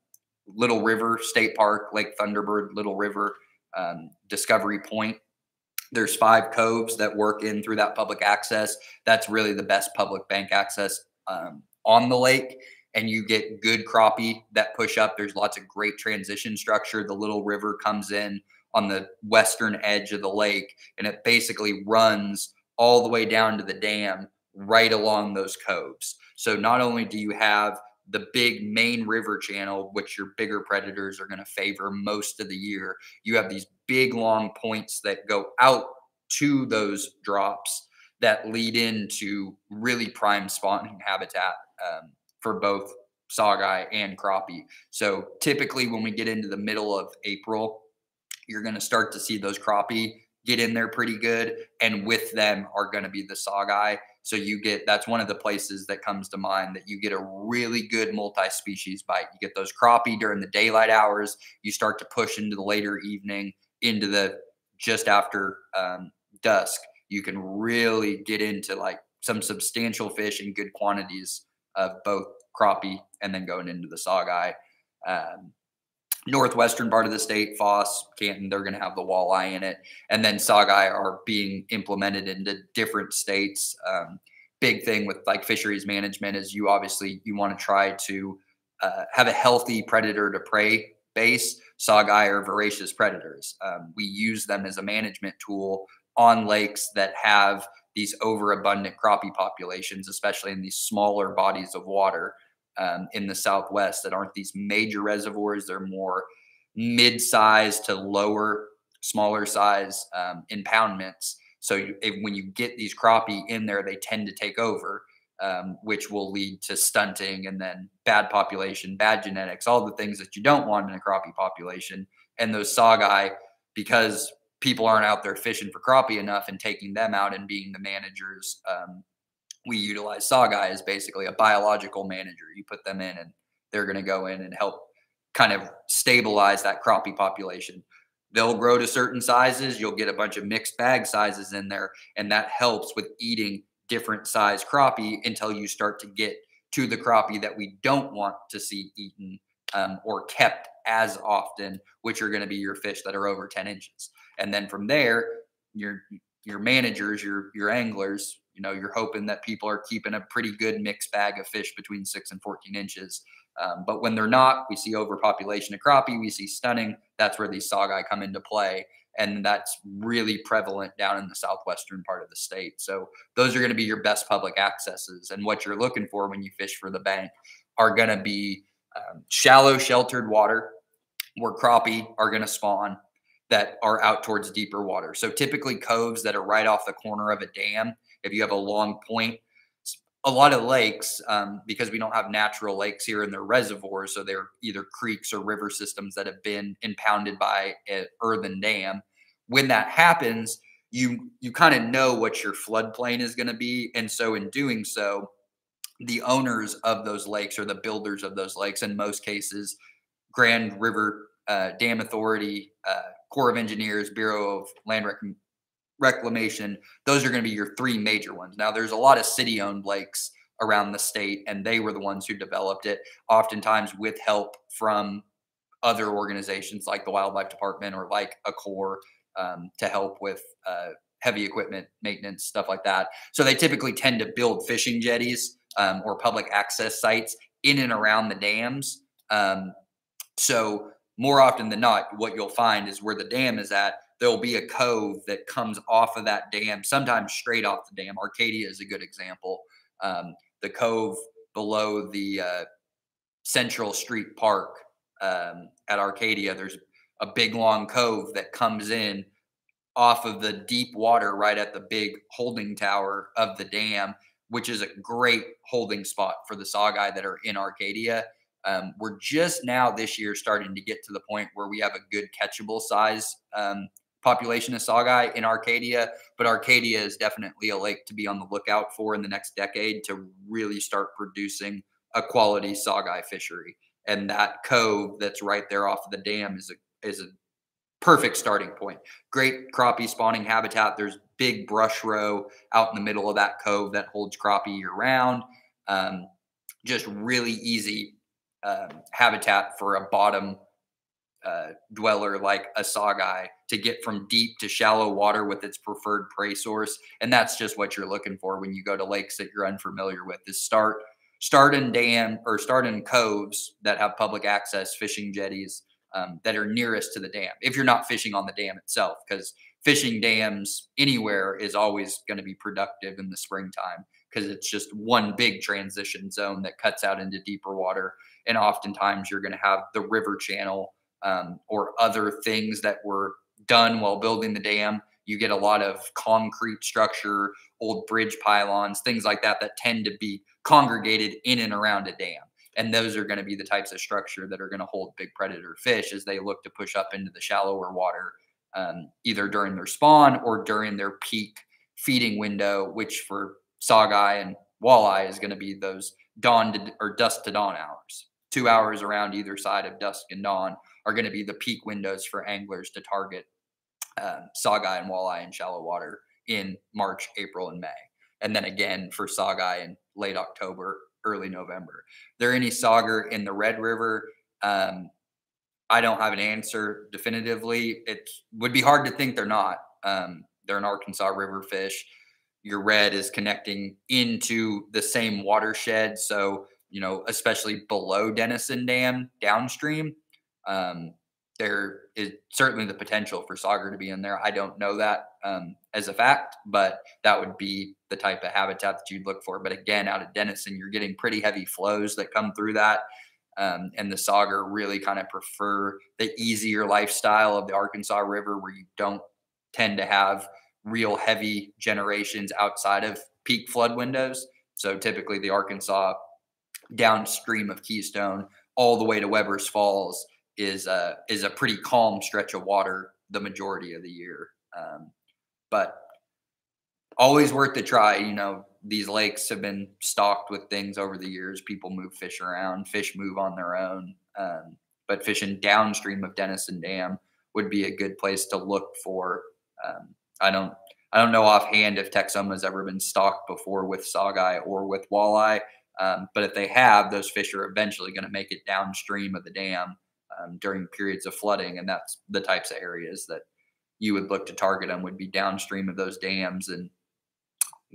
Little River State Park, Lake Thunderbird, Little River, um, Discovery Point. There's five coves that work in through that public access. That's really the best public bank access um, on the lake. And you get good crappie that push up. There's lots of great transition structure. The Little River comes in on the western edge of the lake and it basically runs all the way down to the dam right along those coves. So not only do you have the big main river channel, which your bigger predators are going to favor most of the year. You have these big long points that go out to those drops that lead into really prime spawning habitat um, for both saugeye and crappie. So typically, when we get into the middle of April, you're going to start to see those crappie get in there pretty good, and with them are going to be the saugeye. So you get that's one of the places that comes to mind that you get a really good multi-species bite. You get those crappie during the daylight hours. You start to push into the later evening, into the just after um, dusk. You can really get into like some substantial fish in good quantities of both crappie and then going into the saugeye. Um, northwestern part of the state, Foss, Canton, they're going to have the walleye in it. And then saugeye are being implemented into different states. Um, big thing with like fisheries management is you obviously you want to try to uh, have a healthy predator to prey base. Saugeye are voracious predators. Um, we use them as a management tool on lakes that have these overabundant crappie populations, especially in these smaller bodies of water. Um, in the Southwest that aren't these major reservoirs. They're more mid-size to lower, smaller size um, impoundments. So you, if, when you get these crappie in there, they tend to take over, um, which will lead to stunting and then bad population, bad genetics, all the things that you don't want in a crappie population. And those saugeye, because people aren't out there fishing for crappie enough and taking them out and being the managers. Um, we utilize saugeye as basically a biological manager. You put them in and they're going to go in and help kind of stabilize that crappie population. They'll grow to certain sizes. You'll get a bunch of mixed bag sizes in there, and that helps with eating different size crappie until you start to get to the crappie that we don't want to see eaten um, or kept as often, which are going to be your fish that are over 10 inches. And then from there, your your managers, your your anglers, you know, you're hoping that people are keeping a pretty good mixed bag of fish between six and 14 inches. Um, but when they're not, we see overpopulation of crappie, we see stunning. That's where these saugeye come into play. And that's really prevalent down in the southwestern part of the state. So those are going to be your best public accesses. And what you're looking for when you fish for the bank are going to be um, shallow, sheltered water where crappie are going to spawn that are out towards deeper water. So typically coves that are right off the corner of a dam. If you have a long point, a lot of lakes, um, because we don't have natural lakes here in their reservoirs, so they're either creeks or river systems that have been impounded by an earthen dam. When that happens, you you kind of know what your floodplain is going to be, and so in doing so, the owners of those lakes or the builders of those lakes, in most cases, Grand River uh, Dam Authority, uh, Corps of Engineers, Bureau of Land Rec- Reclamation. Those are going to be your three major ones. Now, there's a lot of city owned lakes around the state, and they were the ones who developed it, oftentimes with help from other organizations like the Wildlife Department or like a Corps um, to help with uh, heavy equipment maintenance, stuff like that. So they typically tend to build fishing jetties um, or public access sites in and around the dams. Um, so more often than not, what you'll find is where the dam is at, there'll be a cove that comes off of that dam, sometimes straight off the dam. Arcadia is a good example. Um, the cove below the uh, Central Street Park um, at Arcadia, there's a big long cove that comes in off of the deep water right at the big holding tower of the dam, which is a great holding spot for the saugeye that are in Arcadia. Um, we're just now this year starting to get to the point where we have a good catchable size um, population of saugeye in Arcadia, but Arcadia is definitely a lake to be on the lookout for in the next decade to really start producing a quality saugeye fishery. And that cove that's right there off of the dam is a is a perfect starting point. Great crappie spawning habitat. There's big brush row out in the middle of that cove that holds crappie year round. Um, just really easy um, habitat for a bottom uh, dweller like a saugeye to get from deep to shallow water with its preferred prey source. And that's just what you're looking for when you go to lakes that you're unfamiliar with. Is start start in dam or start in coves that have public access fishing jetties um, that are nearest to the dam. If you're not fishing on the dam itself, because fishing dams anywhere is always going to be productive in the springtime because it's just one big transition zone that cuts out into deeper water and oftentimes you're going to have the river channel um, or other things that were done while building the dam. You get a lot of concrete structure, old bridge pylons, things like that that tend to be congregated in and around a dam. And those are going to be the types of structure that are going to hold big predator fish as they look to push up into the shallower water, um, either during their spawn or during their peak feeding window, which for saugeye and walleye is going to be those dawn to, or dusk to dawn hours two hours around either side of dusk and dawn are going to be the peak windows for anglers to target um, and walleye in shallow water in March, April, and May. And then again for saugeye in late October, early November. There any sauger in the Red River? Um, I don't have an answer definitively. It would be hard to think they're not. Um, they're an Arkansas River fish. Your red is connecting into the same watershed. So you know, especially below Denison Dam downstream. Um, there is certainly the potential for sauger to be in there. I don't know that um, as a fact, but that would be the type of habitat that you'd look for. But again, out of Denison, you're getting pretty heavy flows that come through that. Um, and the sauger really kind of prefer the easier lifestyle of the Arkansas River where you don't tend to have real heavy generations outside of peak flood windows. So typically the Arkansas downstream of Keystone all the way to Webbers Falls is a is a pretty calm stretch of water the majority of the year. Um, but always worth the try. You know, these lakes have been stocked with things over the years. People move fish around, fish move on their own. Um, but fishing downstream of Denison Dam would be a good place to look for. Um, I don't I don't know offhand if Texoma has ever been stocked before with saugeye or with walleye. Um, but if they have, those fish are eventually going to make it downstream of the dam um, during periods of flooding, and that's the types of areas that you would look to target them would be downstream of those dams and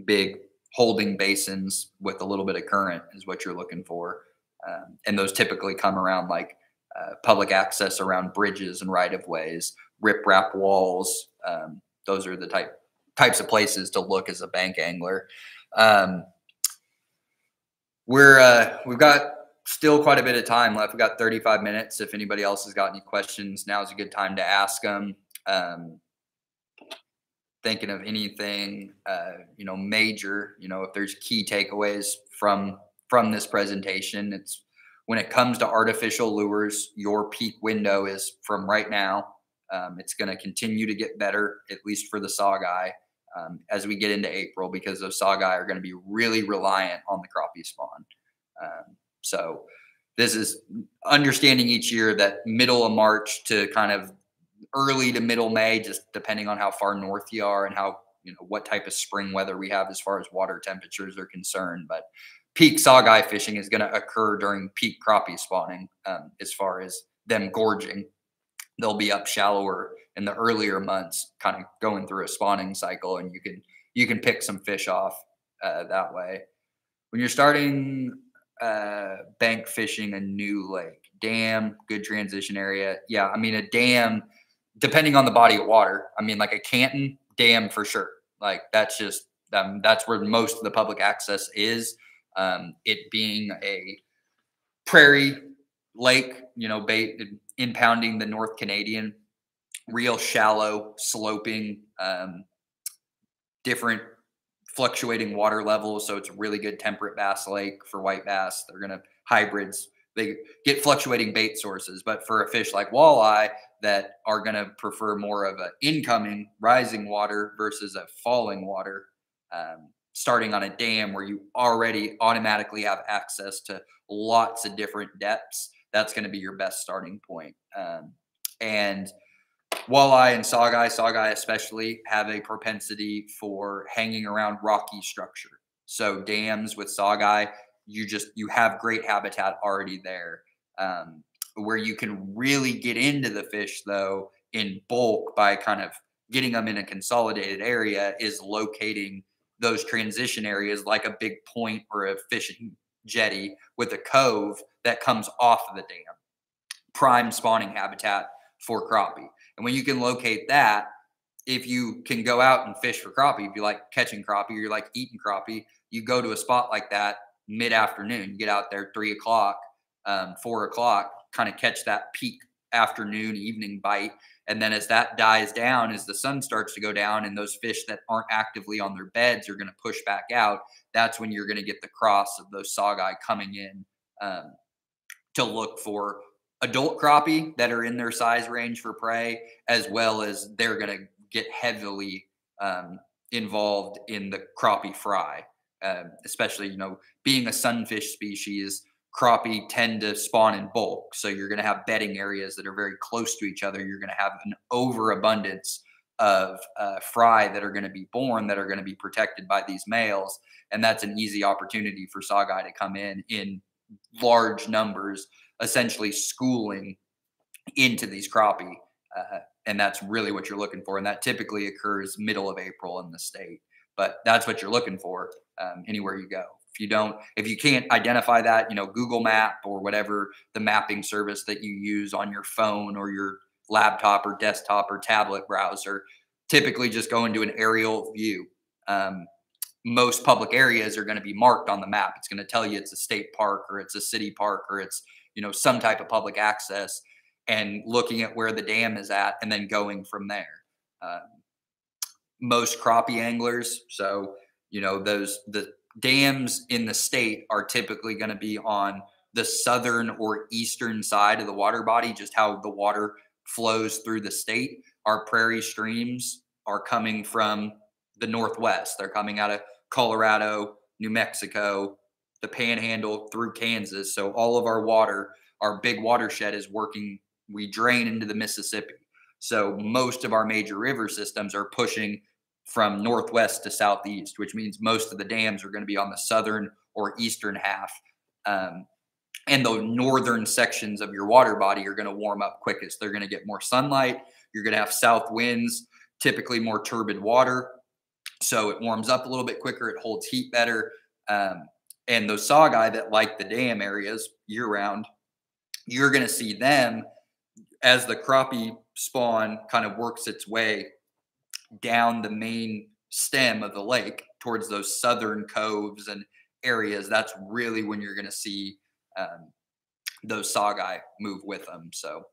big holding basins with a little bit of current is what you're looking for, um, and those typically come around like uh, public access around bridges and right of ways, riprap walls. Um, those are the type types of places to look as a bank angler. Um, we're uh, we've got still quite a bit of time left. We've got 35 minutes. If anybody else has got any questions, now is a good time to ask them. Um, thinking of anything, uh, you know, major. You know, if there's key takeaways from from this presentation, it's when it comes to artificial lures, your peak window is from right now. Um, it's going to continue to get better, at least for the saugeye, um, as we get into April, because those saugeye are going to be really reliant on the crappie spawn. Um, so this is understanding each year that middle of March to kind of early to middle May, just depending on how far north you are and how you know what type of spring weather we have as far as water temperatures are concerned. But peak saugeye fishing is going to occur during peak crappie spawning, um, as far as them gorging. They'll be up shallower in the earlier months, kind of going through a spawning cycle, and you can you can pick some fish off uh, that way. When you're starting uh, bank fishing a new lake. Dam, good transition area. Yeah, I mean a dam, depending on the body of water. I mean like a Canton dam for sure. Like that's just um, that's where most of the public access is. Um, it being a prairie lake, you know, bait impounding the North Canadian, real shallow, sloping, um, different fluctuating water levels. So it's a really good temperate bass lake for white bass. They're going to hybrids. They get fluctuating bait sources, but for a fish like walleye that are going to prefer more of an incoming rising water versus a falling water, um, starting on a dam where you already automatically have access to lots of different depths, that's going to be your best starting point. Um, and walleye and saugeye, saugeye especially, have a propensity for hanging around rocky structure. So dams with saugeye, you just you have great habitat already there. Um, where you can really get into the fish though in bulk by kind of getting them in a consolidated area is locating those transition areas like a big point or a fishing jetty with a cove that comes off of the dam. Prime spawning habitat for crappie. And when you can locate that, if you can go out and fish for crappie, if you like catching crappie or you like eating crappie, you go to a spot like that mid afternoon. You get out there three o'clock, um, four o'clock, kind of catch that peak afternoon, evening bite. And then as that dies down, as the sun starts to go down and those fish that aren't actively on their beds are going to push back out, that's when you're going to get the cross of those saugeye coming in um, to look for adult crappie that are in their size range for prey, as well as they're going to get heavily um, involved in the crappie fry. Um, especially, you know, being a sunfish species, crappie tend to spawn in bulk. So you're going to have bedding areas that are very close to each other. You're going to have an overabundance of uh, fry that are going to be born that are going to be protected by these males. And that's an easy opportunity for saugeye to come in in large numbers essentially schooling into these crappie. Uh, and that's really what you're looking for. And that typically occurs middle of April in the state. But that's what you're looking for um, anywhere you go. If you don't, if you can't identify that, you know, Google Map or whatever the mapping service that you use on your phone or your laptop or desktop or tablet browser. Typically, just go into an aerial view. Um, most public areas are going to be marked on the map. It's going to tell you it's a state park or it's a city park or it's you know some type of public access, and looking at where the dam is at, and then going from there. Uh, most crappie anglers, so you know those the dams in the state are typically going to be on the southern or eastern side of the water body, just how the water flows through the state. Our prairie streams are coming from the northwest. They're coming out of Colorado, New Mexico, the panhandle through Kansas. So all of our water, our big watershed is working, we drain into the Mississippi. So most of our major river systems are pushing from northwest to southeast, which means most of the dams are going to be on the southern or eastern half. Um, and the northern sections of your water body are going to warm up quickest. They're going to get more sunlight. You're going to have south winds, typically more turbid water. So it warms up a little bit quicker. It holds heat better. Um, and those saugeye that like the dam areas year round, you're going to see them as the crappie spawn kind of works its way down the main stem of the lake towards those southern coves and areas. That's really when you're going to see um, those saugeye move with them. So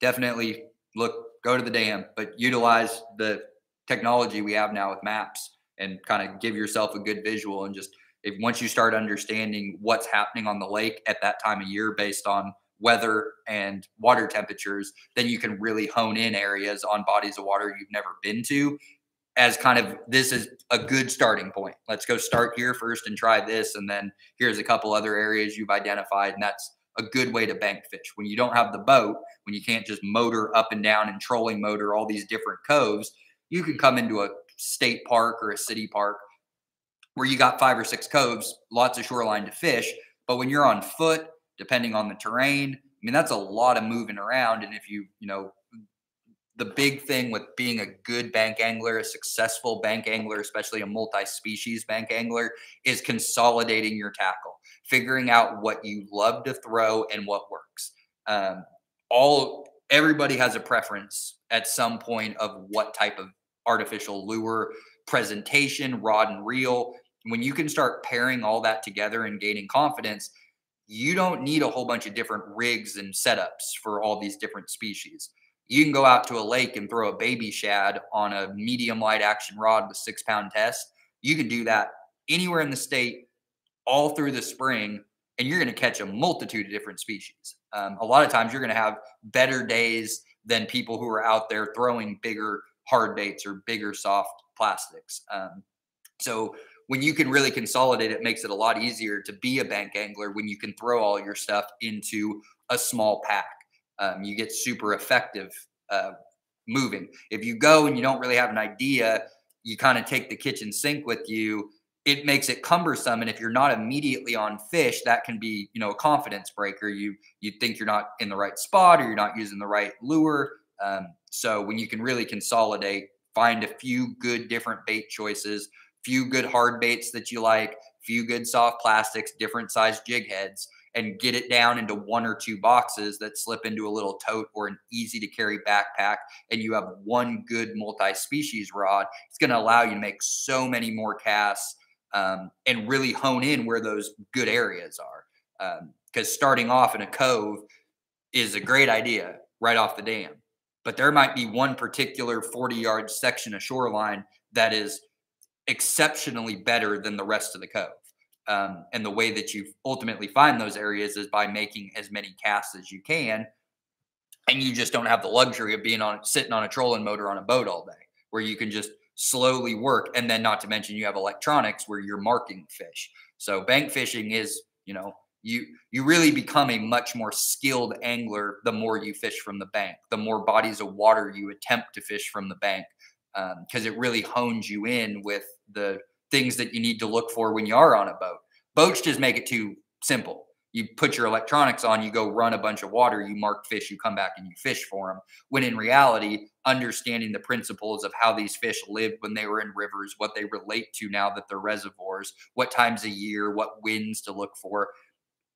definitely look, go to the dam, but utilize the technology we have now with maps and kind of give yourself a good visual and just if once you start understanding what's happening on the lake at that time of year based on weather and water temperatures, then you can really hone in areas on bodies of water you've never been to as kind of this is a good starting point. Let's go start here first and try this. And then here's a couple other areas you've identified. And that's a good way to bank fish. When you don't have the boat, when you can't just motor up and down and trolling motor all these different coves, you can come into a state park or a city park where you got five or six coves, lots of shoreline to fish. But when you're on foot, depending on the terrain, I mean, that's a lot of moving around. And if you, you know, the big thing with being a good bank angler, a successful bank angler, especially a multi species bank angler, is consolidating your tackle, figuring out what you love to throw and what works. Um, all everybody has a preference at some point of what type of artificial lure presentation, rod and reel. When you can start pairing all that together and gaining confidence, you don't need a whole bunch of different rigs and setups for all these different species you can go out to a lake and throw a baby shad on a medium light action rod with six pound test. You can do that anywhere in the state all through the spring, and you're going to catch a multitude of different species. Um, a lot of times, you're going to have better days than people who are out there throwing bigger hard baits or bigger soft plastics. Um, so when you can really consolidate, it makes it a lot easier to be a bank angler when you can throw all your stuff into a small pack um, you get super effective uh, moving. If you go and you don't really have an idea, you kind of take the kitchen sink with you. It makes it cumbersome, and if you're not immediately on fish, that can be you know a confidence breaker. You you think you're not in the right spot or you're not using the right lure. Um, so when you can really consolidate, find a few good different bait choices, few good hard baits that you like, few good soft plastics, different size jig heads and get it down into one or two boxes that slip into a little tote or an easy to carry backpack and you have one good multi-species rod it's going to allow you to make so many more casts um, and really hone in where those good areas are. Because um, starting off in a cove is a great idea right off the dam but there might be one particular 40 yard section of shoreline that is exceptionally better than the rest of the cove um, and the way that you ultimately find those areas is by making as many casts as you can. And you just don't have the luxury of being on sitting on a trolling motor on a boat all day, where you can just slowly work. And then, not to mention, you have electronics where you're marking fish. So bank fishing is, you know, you you really become a much more skilled angler the more you fish from the bank, the more bodies of water you attempt to fish from the bank, because um, it really hones you in with the things that you need to look for when you are on a boat. Boats just make it too simple. You put your electronics on, you go run a bunch of water, you mark fish, you come back and you fish for them. When in reality, understanding the principles of how these fish lived when they were in rivers, what they relate to now that they're reservoirs, what times a year, what winds to look for,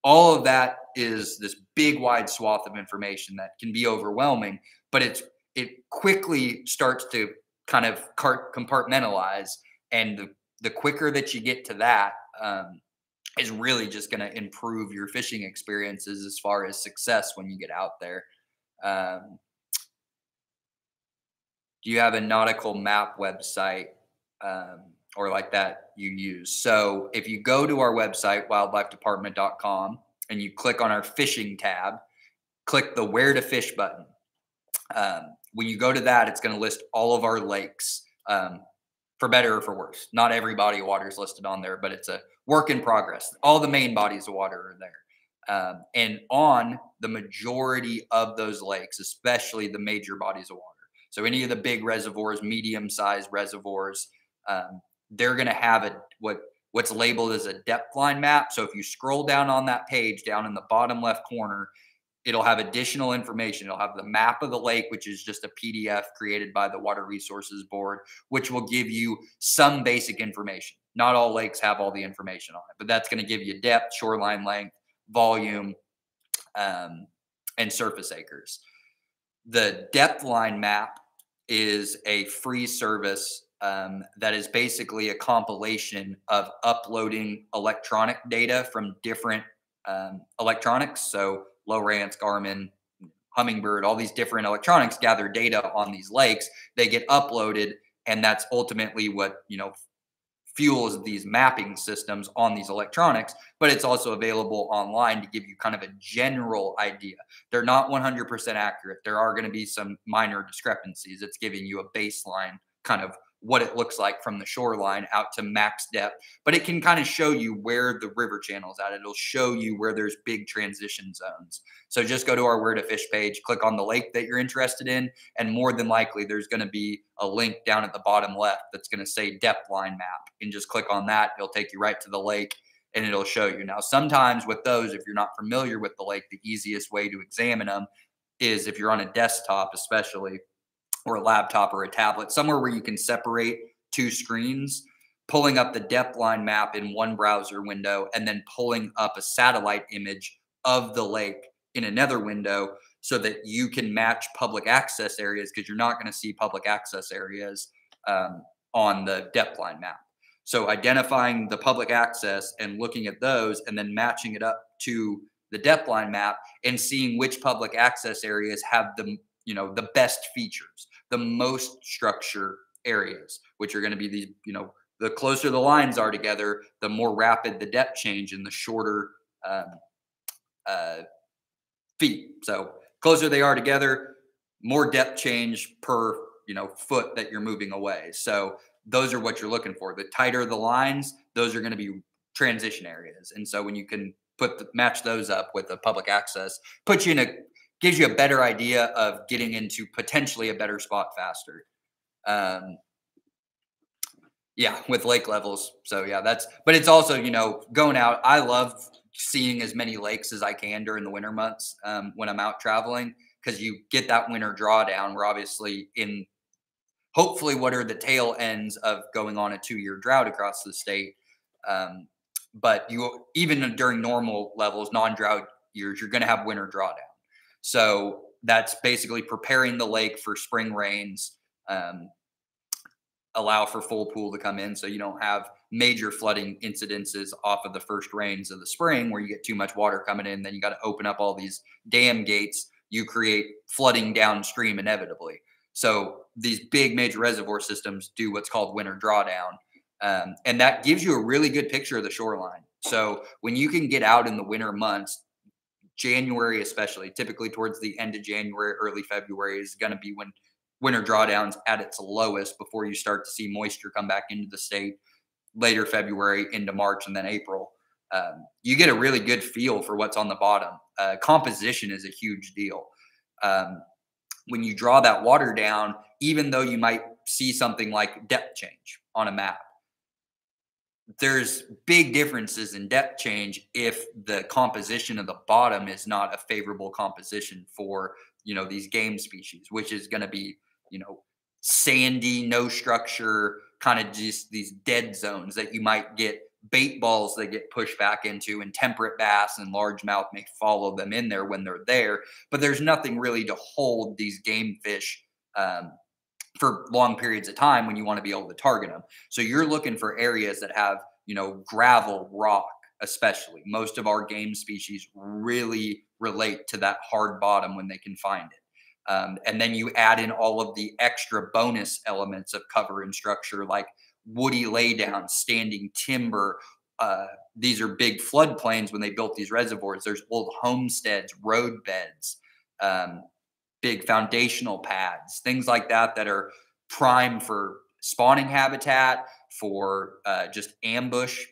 all of that is this big wide swath of information that can be overwhelming, but it's it quickly starts to kind of compartmentalize and the, the quicker that you get to that um, is really just going to improve your fishing experiences as far as success when you get out there. Um, do you have a nautical map website um, or like that you use? So if you go to our website wildlifedepartment.com and you click on our fishing tab click the where to fish button. Um, when you go to that, it's going to list all of our lakes um, for better or for worse. Not every body of water is listed on there, but it's a work in progress. All the main bodies of water are there. Um, and on the majority of those lakes, especially the major bodies of water. So any of the big reservoirs, medium sized reservoirs, um, they're going to have a what what's labeled as a depth line map. So if you scroll down on that page, down in the bottom left corner, It'll have additional information. It'll have the map of the lake, which is just a PDF created by the Water Resources Board, which will give you some basic information. Not all lakes have all the information on it, but that's going to give you depth, shoreline length, volume, um, and surface acres. The depth line map is a free service um, that is basically a compilation of uploading electronic data from different um, electronics. So Lowrance, Garmin, Humminbird, all these different electronics gather data on these lakes. They get uploaded, and that's ultimately what you know fuels these mapping systems on these electronics. But it's also available online to give you kind of a general idea. They're not 100% accurate. There are going to be some minor discrepancies. It's giving you a baseline kind of what it looks like from the shoreline out to max depth, but it can kind of show you where the river channel is at. It'll show you where there's big transition zones. So just go to our where to fish page, click on the lake that you're interested in, and more than likely there's going to be a link down at the bottom left that's going to say depth line map. And just click on that, it'll take you right to the lake and it'll show you. Now, sometimes with those, if you're not familiar with the lake, the easiest way to examine them is if you're on a desktop, especially or a laptop or a tablet, somewhere where you can separate two screens, pulling up the depth line map in one browser window and then pulling up a satellite image of the lake in another window so that you can match public access areas because you're not going to see public access areas um, on the depth line map. So identifying the public access and looking at those and then matching it up to the depth line map and seeing which public access areas have the you know the best features the most structure areas, which are going to be these, you know, the closer the lines are together, the more rapid the depth change and the shorter um, uh, feet. So closer they are together, more depth change per you know foot that you're moving away. So those are what you're looking for. The tighter the lines, those are going to be transition areas. And so when you can put the, match those up with the public access, puts you in a gives you a better idea of getting into potentially a better spot faster. Um, yeah, with lake levels. So yeah, that's but it's also you know going out. I love seeing as many lakes as I can during the winter months um, when I'm out traveling because you get that winter drawdown. We're obviously in hopefully what are the tail ends of going on a two year drought across the state. Um, but you even during normal levels, non drought years, you're going to have winter drawdown. So that's basically preparing the lake for spring rains, um, allow for full pool to come in so you don't have major flooding incidences off of the first rains of the spring where you get too much water coming in. Then you got to open up all these dam gates. You create flooding downstream inevitably. So these big major reservoir systems do what's called winter drawdown. Um, and that gives you a really good picture of the shoreline. So when you can get out in the winter months, January, especially, typically towards the end of January, early February, is going to be when winter drawdowns at its lowest before you start to see moisture come back into the state later February into March and then April. Um, you get a really good feel for what's on the bottom. Uh, composition is a huge deal. Um, when you draw that water down, even though you might see something like depth change on a map, there's big differences in depth change if the composition of the bottom is not a favorable composition for you know these game species which is going to be you know sandy no structure kind of just these dead zones that you might get bait balls they get pushed back into, and temperate bass and largemouth may follow them in there when they're there. But there's nothing really to hold these game fish um, for long periods of time when you want to be able to target them. So you're looking for areas that have, you know, gravel, rock, especially. Most of our game species really relate to that hard bottom when they can find it. Um, and then you add in all of the extra bonus elements of cover and structure, like woody laydown, standing timber. Uh, these are big floodplains when they built these reservoirs. There's old homesteads, road beds, um, big foundational pads, things like that that are prime for spawning habitat, for uh, just ambush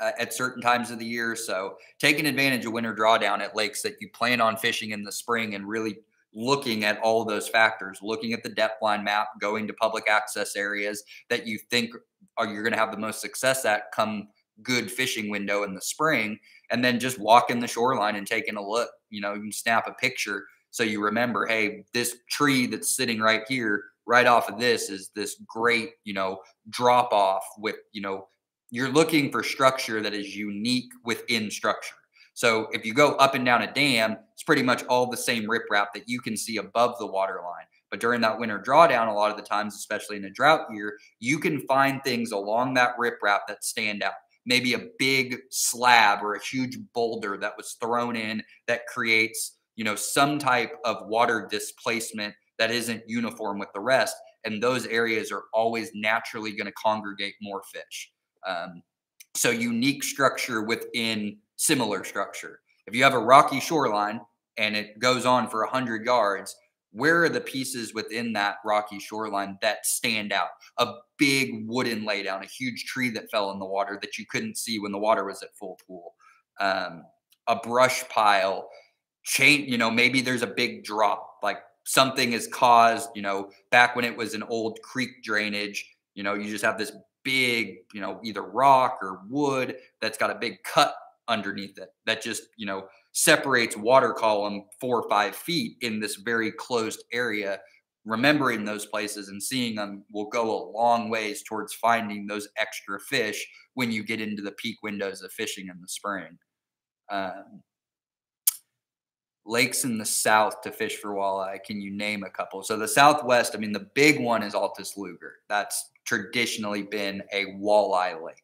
uh, at certain times of the year. So taking advantage of winter drawdown at lakes that you plan on fishing in the spring and really looking at all those factors, looking at the depth line map, going to public access areas that you think are you're going to have the most success at come good fishing window in the spring, and then just walking the shoreline and taking a look. You know, you can snap a picture so you remember, hey, this tree that's sitting right here, right off of this, is this great, you know, drop off with, you know, you're looking for structure that is unique within structure. So if you go up and down a dam, it's pretty much all the same riprap that you can see above the water line. But during that winter drawdown, a lot of the times, especially in a drought year, you can find things along that riprap that stand out. Maybe a big slab or a huge boulder that was thrown in that creates you know, some type of water displacement that isn't uniform with the rest. And those areas are always naturally going to congregate more fish. Um, so unique structure within similar structure. If you have a rocky shoreline and it goes on for 100 yards, where are the pieces within that rocky shoreline that stand out? A big wooden laydown, a huge tree that fell in the water that you couldn't see when the water was at full pool, um, a brush pile, change, you know, maybe there's a big drop, like something is caused, you know, back when it was an old creek drainage, you know, you just have this big, you know, either rock or wood that's got a big cut underneath it that just, you know, separates water column four or five feet in this very closed area. Remembering those places and seeing them will go a long ways towards finding those extra fish when you get into the peak windows of fishing in the spring. Um, lakes in the south to fish for walleye can you name a couple so the southwest i mean the big one is Altus-Lugert that's traditionally been a walleye lake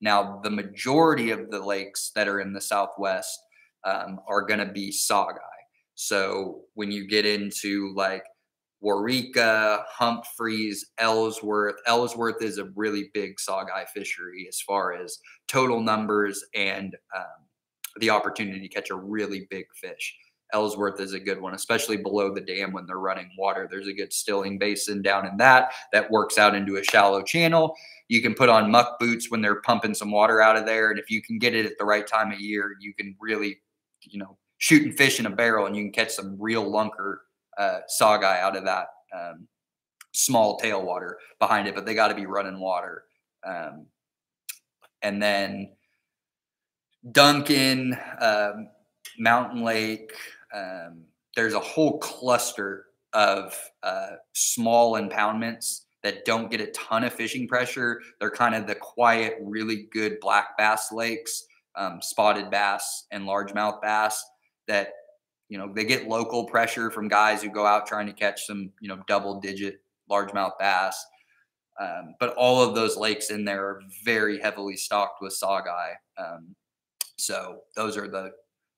now the majority of the lakes that are in the southwest um, are going to be saugeye so when you get into like Waurika, Humphreys, Ellsworth. Ellsworth is a really big saugeye fishery as far as total numbers and um, the opportunity to catch a really big fish. Ellsworth is a good one, especially below the dam when they're running water. There's a good stilling basin down in that that works out into a shallow channel. You can put on muck boots when they're pumping some water out of there. And if you can get it at the right time of year, you can really, you know, shooting fish in a barrel and you can catch some real lunker uh, saugeye out of that um, small tailwater behind it, but they got to be running water. Um, and then Duncan, um, Mountain Lake, um, there's a whole cluster of uh, small impoundments that don't get a ton of fishing pressure. They're kind of the quiet, really good black bass lakes, um, spotted bass and largemouth bass that you know they get local pressure from guys who go out trying to catch some you know double digit largemouth bass. Um, but all of those lakes in there are very heavily stocked with saugeye. Um, so those are the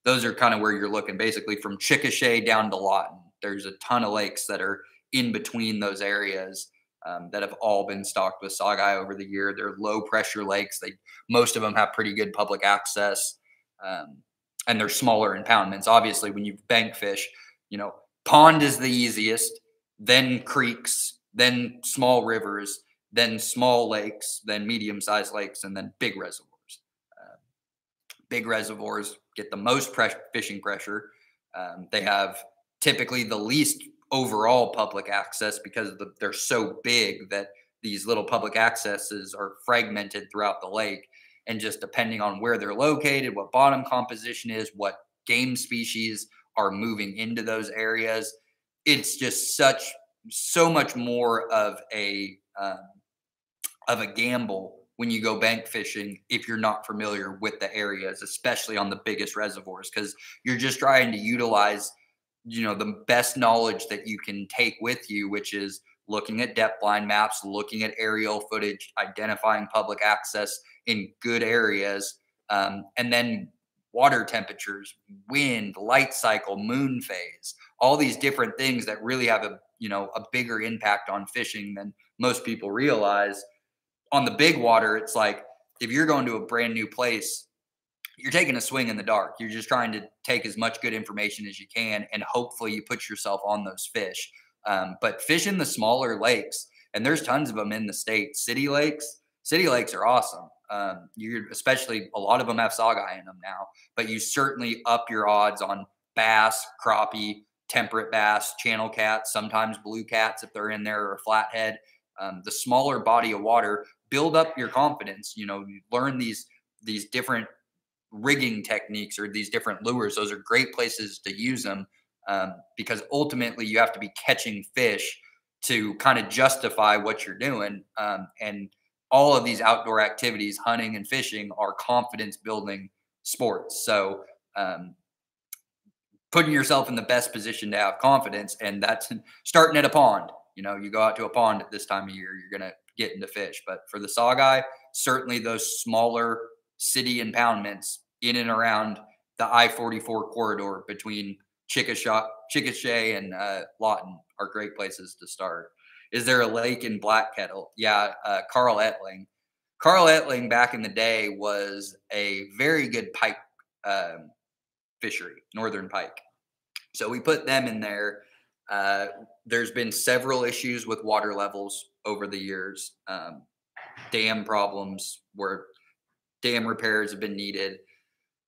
those are kind of where you're looking basically from Chickasha down to Lawton. There's a ton of lakes that are in between those areas um, that have all been stocked with saugeye over the year. They're low pressure lakes. They most of them have pretty good public access, um, and they're smaller impoundments. Obviously, when you bank fish, you know pond is the easiest, then creeks, then small rivers, then small lakes, then medium sized lakes, and then big reservoirs. Uh, big reservoirs get the most fishing pressure. Um, they have typically the least overall public access because the, they're so big that these little public accesses are fragmented throughout the lake. And just depending on where they're located, what bottom composition is, what game species are moving into those areas, it's just such so much more of a um, of a gamble when you go bank fishing if you're not familiar with the areas, especially on the biggest reservoirs, because you're just trying to utilize, you know, the best knowledge that you can take with you, which is looking at depth line maps, looking at aerial footage, identifying public access in good areas, um, and then water temperatures, wind, light cycle, moon phase, all these different things that really have a you know a bigger impact on fishing than most people realize. On the big water, it's like if you're going to a brand new place, you're taking a swing in the dark. You're just trying to take as much good information as you can, and hopefully you put yourself on those fish. Um, but fishing the smaller lakes, and there's tons of them in the state. City lakes, city lakes are awesome. Um, you're especially a lot of them have saugeye in them now, but you certainly up your odds on bass, crappie, temperate bass, channel cats, sometimes blue cats if they're in there or flathead. Um, the smaller body of water, build up your confidence. You know, you learn these these different rigging techniques or these different lures. Those are great places to use them um, because ultimately you have to be catching fish to kind of justify what you're doing. Um, and all of these outdoor activities, hunting and fishing, are confidence building sports. So, um, putting yourself in the best position to have confidence, and that's starting at a pond. You know, you go out to a pond at this time of year, you're going to fish. But for the saugeye, certainly those smaller city impoundments in and around the I 44 corridor between Chickasha, Chickasha and uh, Lawton are great places to start. Is there a lake in Black Kettle? Yeah, uh, Carl Etling. Carl Etling back in the day was a very good pike um, fishery, northern pike. So we put them in there. Uh, there's been several issues with water levels over the years, um, dam problems where dam repairs have been needed.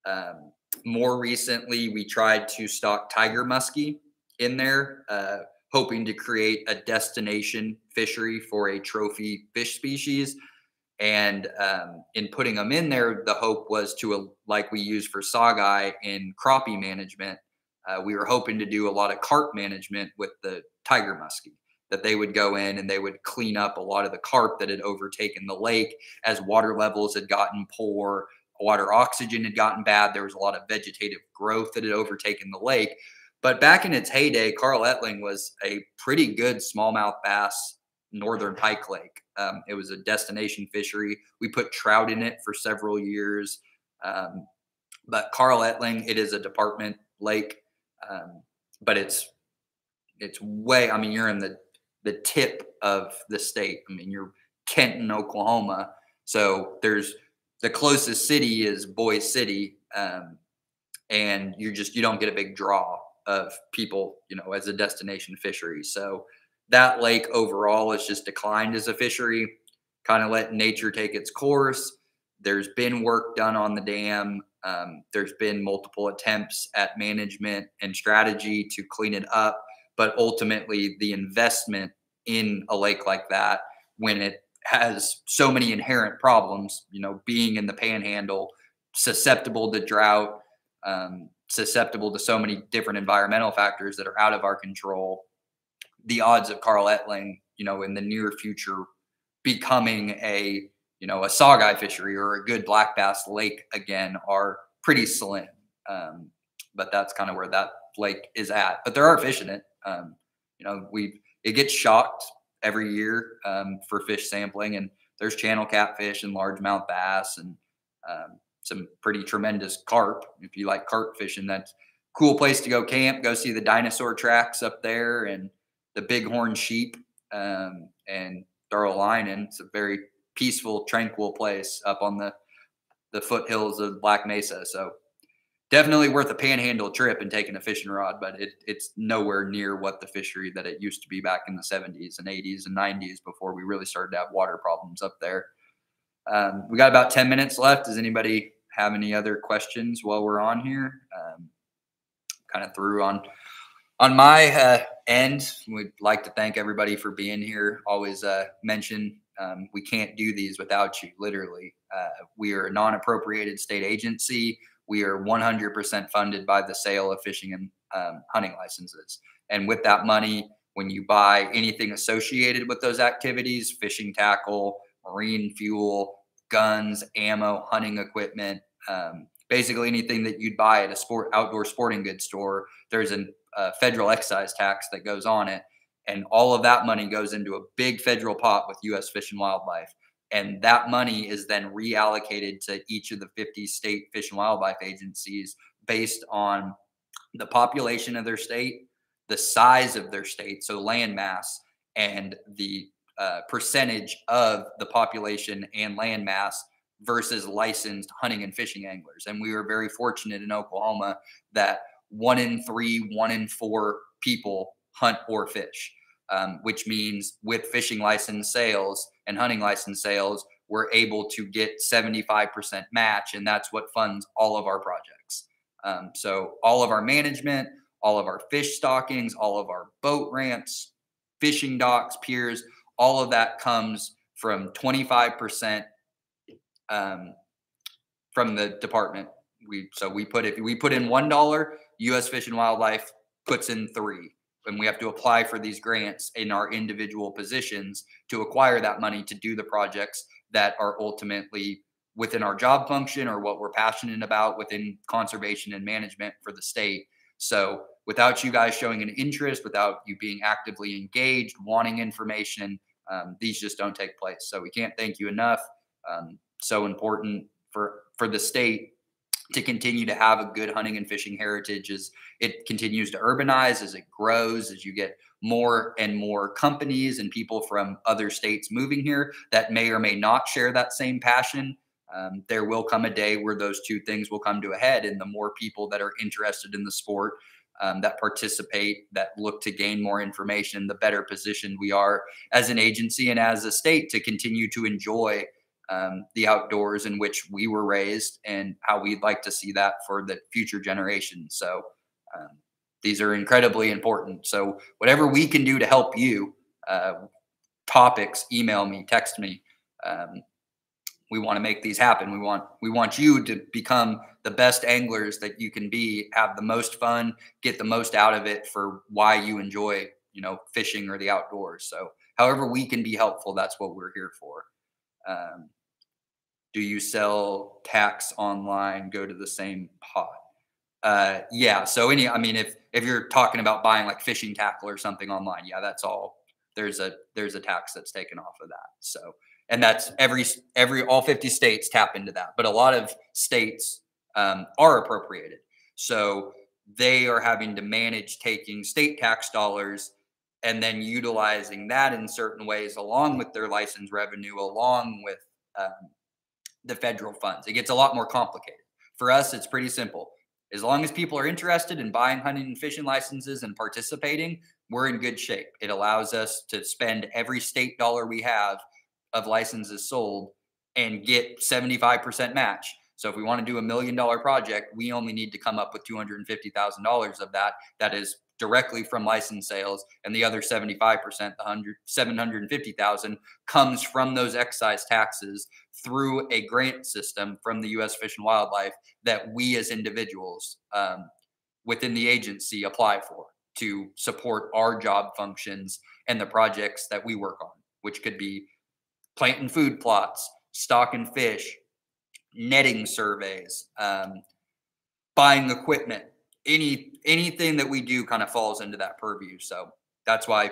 Um, more recently, we tried to stock tiger muskie in there. Uh, hoping to create a destination fishery for a trophy fish species. And um, in putting them in there, the hope was to, uh, like we use for saugeye in crappie management, uh, we were hoping to do a lot of carp management with the tiger muskie that they would go in and they would clean up a lot of the carp that had overtaken the lake as water levels had gotten poor water oxygen had gotten bad there was a lot of vegetative growth that had overtaken the lake but back in its heyday, Carl Etling was a pretty good smallmouth bass northern pike lake. Um, it was a destination fishery. We put trout in it for several years. Um, but Carl Etling, it is a department lake, um, but it's it's way. I mean, you're in the the tip of the state. I mean, you're Kenton, Oklahoma. So there's the closest city is Boise City, um, and you just you don't get a big draw of people, you know, as a destination fishery. So that lake overall has just declined as a fishery, kind of let nature take its course. There's been work done on the dam. Um, there's been multiple attempts at management and strategy to clean it up. But ultimately, the investment in a lake like that, when it has so many inherent problems, you know, being in the panhandle, susceptible to drought, um, susceptible to so many different environmental factors that are out of our control, the odds of Carl Etling, you know, in the near future becoming a, you know, a saugeye fishery or a good black bass lake again are pretty slim. Um, but that's kind of where that lake is at. But there are fish in it. Um, you know, we it gets shocked every year um, for fish sampling, and there's channel catfish and largemouth bass and um, some pretty tremendous carp. If you like carp fishing, that's cool place to go camp. Go see the dinosaur tracks up there and the bighorn sheep um, and line in. It's a very peaceful, tranquil place up on the the foothills of Black Mesa. So definitely worth a panhandle trip and taking a fishing rod, but it, it's nowhere near what the fishery that it used to be back in the 70s and 80s and 90s before we really started to have water problems up there. Um, we got about 10 minutes left. Does anybody have any other questions while we're on here, um, kind of through on on my uh, end, we'd like to thank everybody for being here. Always uh, mention um, we can't do these without you. Literally, uh, we are a non-appropriated state agency. We are 100% funded by the sale of fishing and um, hunting licenses, and with that money, when you buy anything associated with those activities, fishing tackle, marine fuel, guns, ammo, hunting equipment, um, basically anything that you'd buy at a sport outdoor sporting goods store. There's a federal excise tax that goes on it, and all of that money goes into a big federal pot with U.S. Fish and Wildlife. And that money is then reallocated to each of the 50 state fish and wildlife agencies based on the population of their state, the size of their state, so land mass, and the uh, percentage of the population and land mass versus licensed hunting and fishing anglers. And we were very fortunate in Oklahoma that one in three, one in four people hunt or fish, um, which means with fishing license sales and hunting license sales, we're able to get 75% match. And that's what funds all of our projects. Um, so all of our management, all of our fish stockings, all of our boat ramps, fishing docks, piers, all of that comes from 25% um, from the department. We so we put if we put in one dollar, U.S. Fish and Wildlife puts in three, and we have to apply for these grants in our individual positions to acquire that money to do the projects that are ultimately within our job function or what we're passionate about within conservation and management for the state. So without you guys showing an interest, without you being actively engaged, wanting information, um, these just don't take place. So we can't thank you enough. Um, so important for for the state to continue to have a good hunting and fishing heritage as it continues to urbanize, as it grows, as you get more and more companies and people from other states moving here that may or may not share that same passion. Um, there will come a day where those two things will come to a head, and the more people that are interested in the sport um, that participate, that look to gain more information, the better positioned we are as an agency and as a state to continue to enjoy um, the outdoors in which we were raised and how we'd like to see that for the future generations. So um, these are incredibly important. So whatever we can do to help you, uh, topics, email me, text me. Um, we want to make these happen. We want we want you to become the best anglers that you can be, have the most fun, get the most out of it for why you enjoy, you know, fishing or the outdoors. So however we can be helpful, that's what we're here for. Um, do you sell tax online go to the same pot uh, yeah so any i mean if if you're talking about buying like fishing tackle or something online yeah that's all there's a there's a tax that's taken off of that so. And that's every every all 50 states tap into that but a lot of states um, are appropriated. So they are having to manage taking state tax dollars and then utilizing that in certain ways along with their license revenue along with um, the federal funds. It gets a lot more complicated. For us, it's pretty simple. As long as people are interested in buying hunting and fishing licenses and participating, we're in good shape. It allows us to spend every state dollar we have of licenses sold and get 75% match. So if we want to do a million dollar project, we only need to come up with $250,000 of that. That is directly from license sales and the other 75% the 100 750,000 comes from those excise taxes through a grant system from the US Fish and Wildlife that we as individuals um, within the agency apply for to support our job functions and the projects that we work on which could be planting food plots stocking fish netting surveys um, buying equipment any anything that we do kind of falls into that purview. So that's why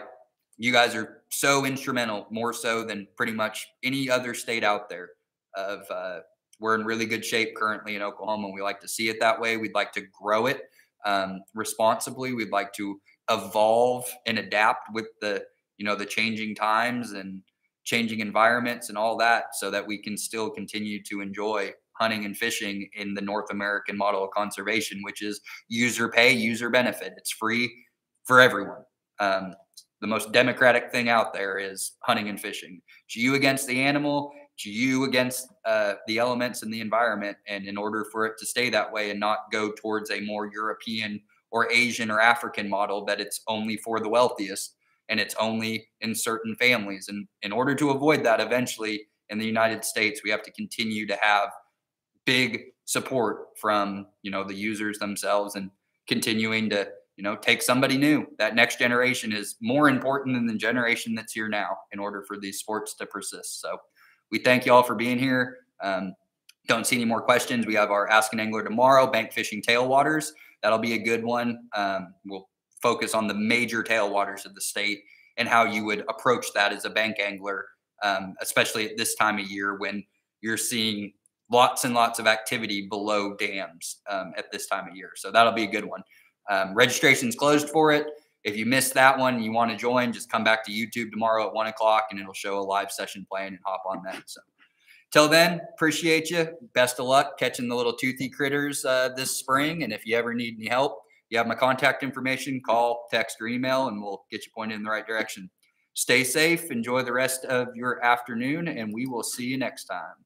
you guys are so instrumental, more so than pretty much any other state out there. Of uh, we're in really good shape currently in Oklahoma. We like to see it that way. We'd like to grow it um, responsibly. We'd like to evolve and adapt with the you know the changing times and changing environments and all that, so that we can still continue to enjoy hunting and fishing in the North American model of conservation, which is user pay, user benefit. It's free for everyone. Um, the most democratic thing out there is hunting and fishing. It's you against the animal, it's you against uh, the elements and the environment. And in order for it to stay that way and not go towards a more European or Asian or African model that it's only for the wealthiest and it's only in certain families. And in order to avoid that, eventually in the United States, we have to continue to have big support from you know the users themselves and continuing to you know take somebody new that next generation is more important than the generation that's here now in order for these sports to persist so we thank you all for being here Um, don't see any more questions. We have our Ask an Angler tomorrow, bank fishing tailwaters. That'll be a good one. Um, we'll focus on the major tailwaters of the state and how you would approach that as a bank angler, um, especially at this time of year when you're seeing lots and lots of activity below dams um, at this time of year. So that'll be a good one. Um, registration's closed for it. If you missed that one, you want to join, just come back to YouTube tomorrow at one o'clock and it'll show a live session playing and hop on that. So till then, appreciate you. Best of luck catching the little toothy critters uh, this spring. And if you ever need any help, you have my contact information. Call, text, or email, and we'll get you pointed in the right direction. Stay safe. Enjoy the rest of your afternoon, and we will see you next time.